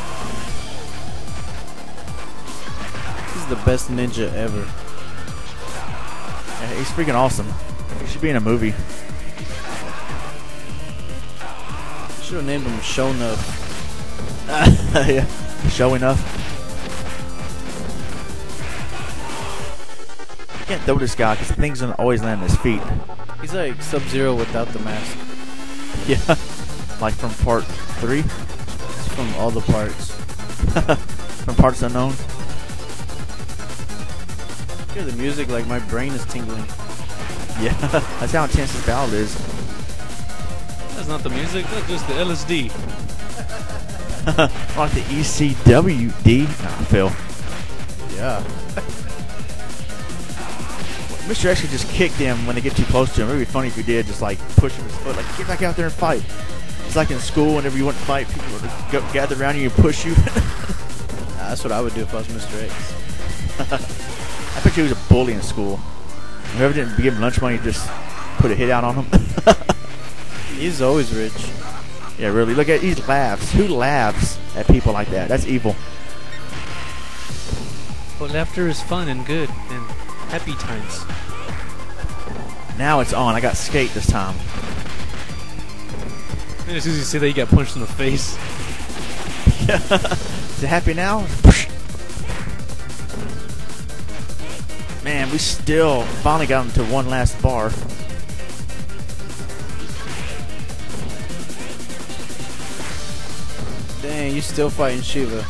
Speaker 3: The best ninja ever.
Speaker 1: Yeah, he's freaking awesome. He should be in a movie.
Speaker 3: Should have named him Shona.
Speaker 1: yeah, show enough. You can't throw this guy because things don't always land on his feet.
Speaker 3: He's like Sub Zero without the mask.
Speaker 1: Yeah, like from part three,
Speaker 3: It's from all the parts.
Speaker 1: from parts unknown.
Speaker 3: Hear the music, like my brain is tingling.
Speaker 1: Yeah, that's how intense this battle is.
Speaker 2: That's not the music. That's just the LSD.
Speaker 1: like the ECWD. Nah, Phil.
Speaker 3: Yeah.
Speaker 1: Mr. X could just kick them when they get too close to him. It would be funny if he did, just like push him with his foot, like get back out there and fight. It's like in school, whenever you want to fight, people would go, gather around you and push you.
Speaker 3: Nah, that's what I would do if I was Mr. X.
Speaker 1: I bet you he was a bully in school. Whoever didn't give him lunch money just put a hit out on him.
Speaker 3: He's always rich.
Speaker 1: yeah, really. Look at he laughs. Who laughs at people like that? That's evil.
Speaker 2: But laughter is fun and good and happy times.
Speaker 1: Now it's on. I got skate this time.
Speaker 2: And as soon as you say that, you got punched in the face.
Speaker 1: Is it happy now? Man, we still finally got him to one last bar.
Speaker 3: Dang, you still fighting Shiva.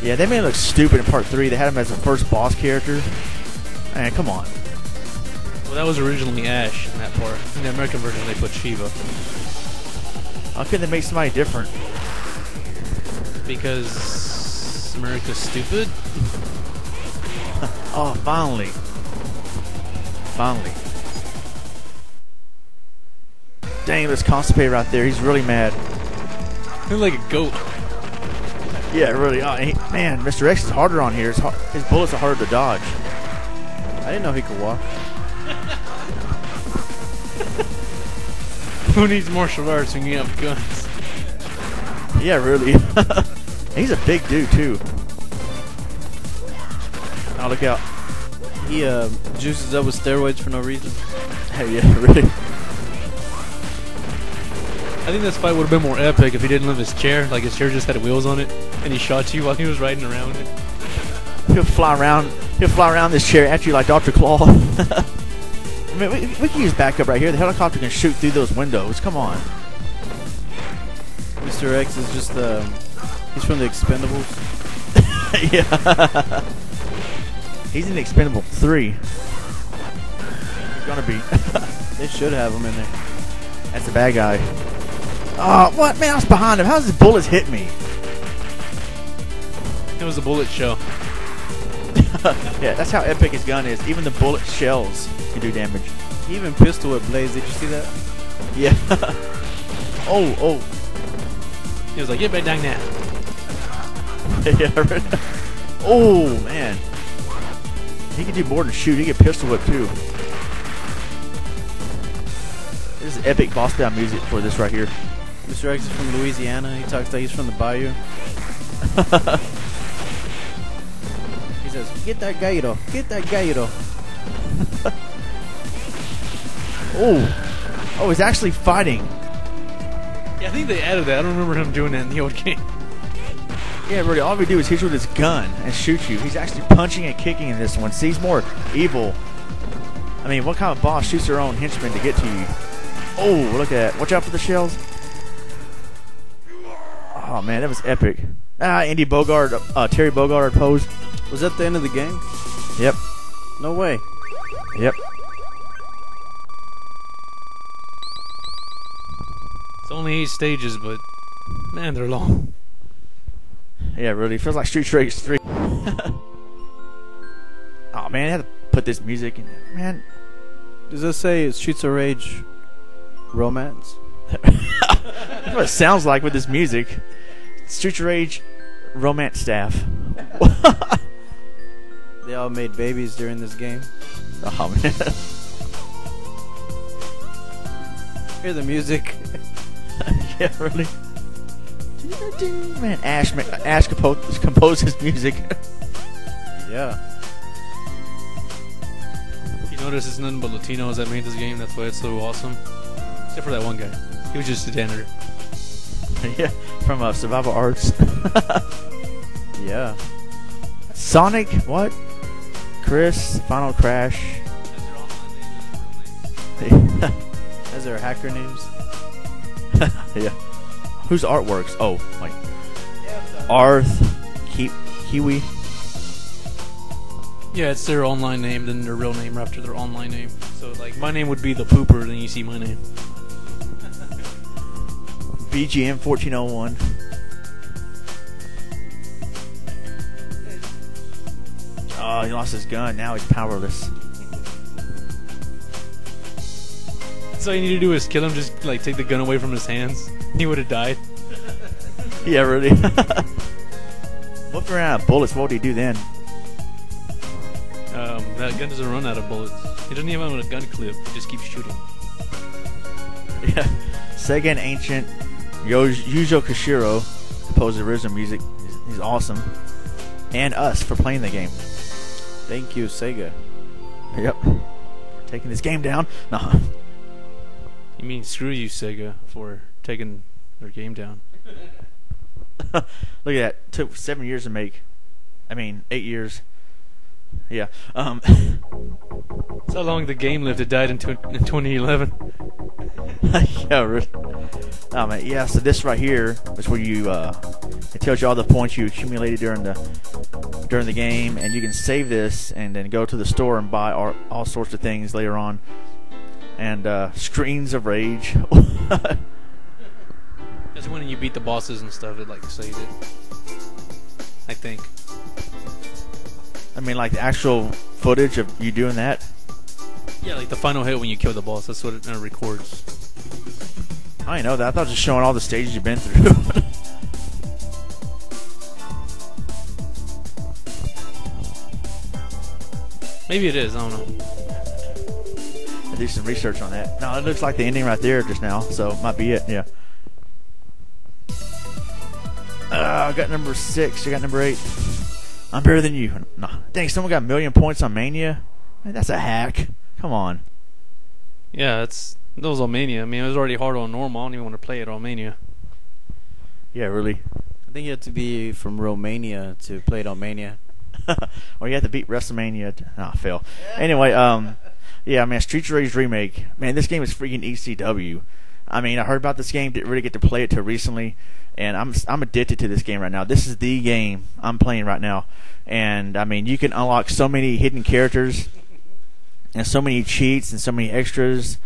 Speaker 1: Yeah, they made him look stupid in part three. They had him as the first boss character. Man, come on.
Speaker 2: Well, that was originally Ash in that part. In the American version, they put Shiva
Speaker 1: How couldn't they make somebody different?
Speaker 2: because America's stupid.
Speaker 1: Oh, finally. Finally. Dang, this constipated right there. He's really mad.
Speaker 2: They're like a goat.
Speaker 1: Yeah, really. Oh, he, man, Mr. X is harder on here. His, his bullets are harder to dodge.
Speaker 3: I didn't know he could walk.
Speaker 2: Who needs martial arts when you have guns?
Speaker 1: Yeah, really. He's a big dude, too. Oh, look out.
Speaker 3: He uh, juices up with steroids for no reason.
Speaker 1: Hey, yeah, really.
Speaker 2: I think this fight would have been more epic if he didn't lift his chair. Like his chair just had wheels on it, and he shot you while he was riding around it.
Speaker 1: He'll fly around. He'll fly around this chair at you like Dr. Claw. I mean, we, we can use backup right here. The helicopter can shoot through those windows. Come on.
Speaker 3: Mr. X is just the. He's from the Expendables.
Speaker 1: yeah. He's in Expendable 3. Gonna be.
Speaker 3: They should have him in there.
Speaker 1: That's a bad guy. Oh, what? Man, I was behind him. How does his bullets hit me?
Speaker 2: It was a bullet show.
Speaker 1: Yeah, that's how epic his gun is. Even the bullet shells can do damage.
Speaker 3: Even pistol whipped Blaze. Did you see that?
Speaker 1: Yeah. oh, oh.
Speaker 2: He was like, "Get back down now."
Speaker 1: yeah, right. Oh, man. He can do more than shoot. He can pistol whip, too. This is epic boss down music for this right here.
Speaker 3: Mr. X is from Louisiana. He talks like he's from the bayou. he says, "Get that gyro, get that gyro."
Speaker 1: Oh. Oh, he's actually fighting.
Speaker 2: Yeah, I think they added that. I don't remember him doing that in the old game.
Speaker 1: Yeah, really, all we do is hit you with his gun and shoot you. He's actually punching and kicking in this one. See, he's more evil. I mean, what kind of boss shoots their own henchmen to get to you? Oh, look at that. Watch out for the shells. Oh, man, that was epic. Ah, Andy Bogard, uh, Terry Bogard pose.
Speaker 3: Was that the end of the game?
Speaker 1: Yep,
Speaker 3: No way.
Speaker 1: yep.
Speaker 2: It's only eight stages, but man, they're long.
Speaker 1: Yeah, really. Feels like Street Rage 3. oh, man, I had to put this music in. Man,
Speaker 3: Does this say Streets of Rage romance?
Speaker 1: That's what it sounds like with this music. Street Rage romance staff.
Speaker 3: They all made babies during this game.
Speaker 1: oh man.
Speaker 3: Hear the music.
Speaker 1: yeah, really. Man, Ash, ma- Ash compo- composes music.
Speaker 3: yeah.
Speaker 2: You notice it's nothing but Latinos that made this game. That's why it's so awesome. Except for that one guy. He was just a janitor.
Speaker 1: yeah, from uh, Survival Arts.
Speaker 3: Yeah.
Speaker 1: Sonic, what? Chris, Final Crash.
Speaker 3: As their hacker names.
Speaker 1: yeah. Whose artworks? Oh, like Arth, Ki- Kiwi.
Speaker 2: Yeah, it's their online name, then their real name after their online name. So, like, my name would be the Pooper, then you see my name.
Speaker 1: BGM 1401. Oh, he lost his gun. Now he's powerless.
Speaker 2: So all you need to do is kill him, just, like, take the gun away from his hands. He would have died.
Speaker 1: Yeah, really. what around we ran out of bullets? What would he do then?
Speaker 2: Um, that gun doesn't run out of bullets. He doesn't even have a gun clip. He just keeps shooting.
Speaker 1: Yeah. Sega and Ancient, Yo- Yuzo Koshiro composed the original music. He's, he's awesome. And us for playing the game.
Speaker 3: Thank you, Sega.
Speaker 1: Yep. For taking this game down. Nah.
Speaker 2: You mean screw you, Sega, for taking their game down?
Speaker 1: Look at that. Took seven years to make. I mean, eight years. Yeah. Um.
Speaker 2: That's how long the game lived. It died in, tw- in 2011.
Speaker 1: yeah. Really. Oh man. Yeah. So this right here is where you. Uh, it tells you all the points you accumulated during the during the game, and you can save this and then go to the store and buy all, all sorts of things later on. And uh, screens of rage.
Speaker 2: That's when you beat the bosses and stuff. It like saved it. I think.
Speaker 1: I mean, like the actual footage of you doing that.
Speaker 2: Yeah, like the final hit when you kill the boss. That's what it uh, records.
Speaker 1: I know that. I thought it was just showing all the stages you've been through.
Speaker 2: Maybe it is. I don't know.
Speaker 1: I do some research on that. No, it looks like the ending right there just now, so it might be it. Yeah. Uh, I got number six. I got number eight. I'm better than you. Nah, dang, someone got a million points on Mania. Man, that's a hack. Come on.
Speaker 2: Yeah, it's that was on Mania. I mean, it was already hard on normal. I don't even want to play it on Mania.
Speaker 1: Yeah, really.
Speaker 3: I think you have to be from Romania to play it on Mania.
Speaker 1: or you have to beat WrestleMania. To, ah, fail. Anyway, um, Yeah, man, Streets of Rage remake. Man, this game is freaking ECW. I mean, I heard about this game, didn't really get to play it till recently, and I'm I'm addicted to this game right now. This is the game I'm playing right now, and I mean, you can unlock so many hidden characters, and so many cheats and so many extras.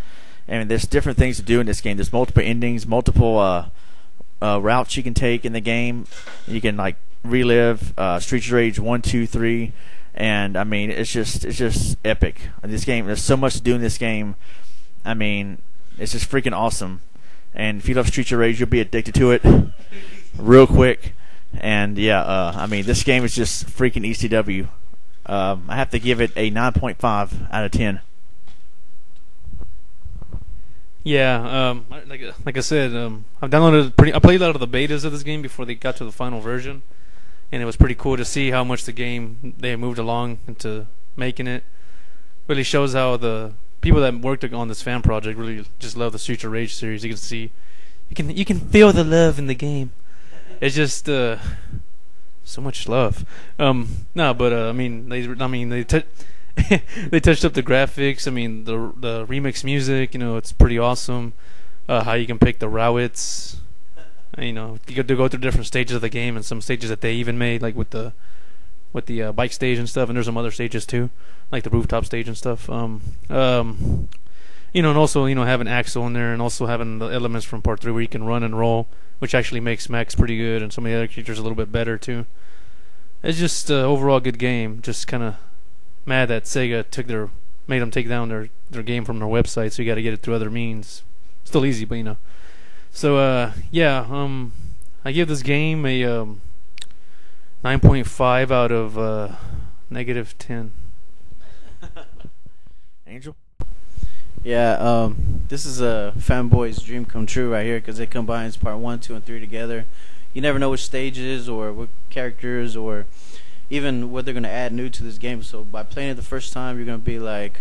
Speaker 1: and there's different things to do in this game. There's multiple endings, multiple uh, uh, routes you can take in the game. You can like relive uh, Streets of Rage one, two, three, and I mean it's just it's just epic. This game, there's so much to do in this game. I mean, it's just freaking awesome. And if you love Streets of Rage, you'll be addicted to it real quick. And yeah, uh, I mean this game is just freaking ECW. Um, I have to give it a 9.5 out of 10.
Speaker 2: Yeah, um, like like I said, um, I've downloaded pretty. I played a lot of the betas of this game before they got to the final version, and it was pretty cool to see how much the game they moved along into making it. Really shows how the people that worked on this fan project really just love the of Rage series. You can see, you can you can feel the love in the game. It's just uh, so much love. Um, no, but uh, I mean, they I mean they. T- they touched up the graphics. I mean, the the remix music. You know, it's pretty awesome. Uh, how you can pick the routes. You know, you to go through different stages of the game, and some stages that they even made, like with the with the uh, bike stage and stuff. And there's some other stages too, like the rooftop stage and stuff. Um, um, you know, and also you know having Axel in there, and also having the elements from Part Three where you can run and roll, which actually makes Max pretty good, and some of the other creatures a little bit better too. It's just uh, overall good game. Just kind of mad that Sega took their made them take down their their game from their website, so you got to get it through other means. Still easy, but you know. So uh, yeah, um, I give this game a um, 9.5 out of uh, negative 10.
Speaker 1: Angel?
Speaker 3: Yeah, um, this is a fanboy's dream come true right here because it combines part one, two, and three together. You never know which stages or what characters or even what they're gonna add new to this game. So by playing it the first time, you're gonna be like,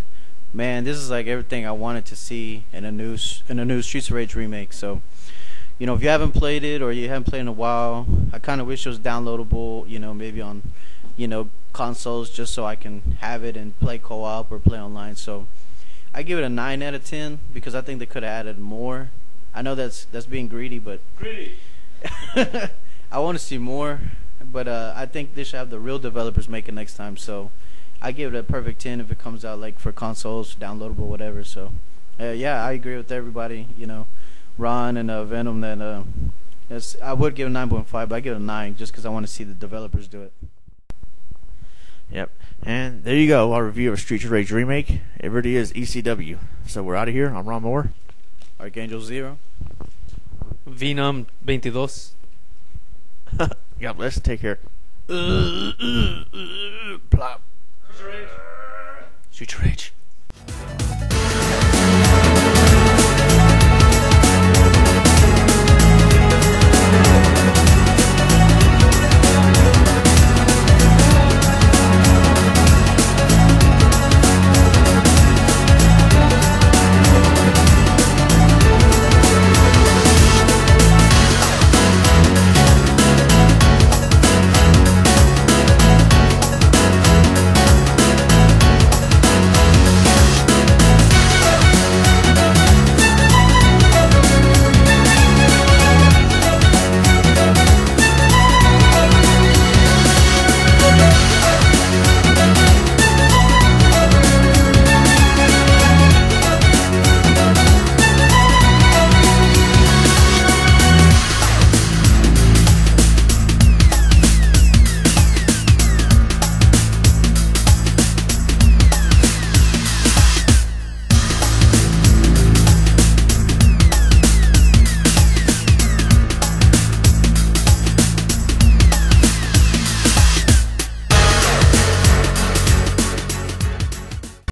Speaker 3: "Man, this is like everything I wanted to see in a new s- in a new Streets of Rage remake." So, you know, if you haven't played it or you haven't played in a while, I kind of wish it was downloadable. You know, maybe on, you know, consoles just so I can have it and play co-op or play online. So. I give it a nine out of ten because I think they could have added more. I know that's that's being greedy, but
Speaker 2: Greedy.
Speaker 3: I want to see more. But uh, I think they should have the real developers make it next time. So I give it a perfect ten if it comes out like for consoles, downloadable, whatever. So uh, yeah, I agree with everybody. You know, Ron and uh, Venom. That uh, that's, I would give a nine point five, but I give it a nine just because I want to see the developers do it.
Speaker 1: Yep. And there you go, our review of Street of Rage Remake. It really is ECW. So we're out of here. I'm Ron Moore.
Speaker 3: Arkangel Zero.
Speaker 2: Venom 22.
Speaker 1: God bless. Take care.
Speaker 2: Plop. Streets of Rage.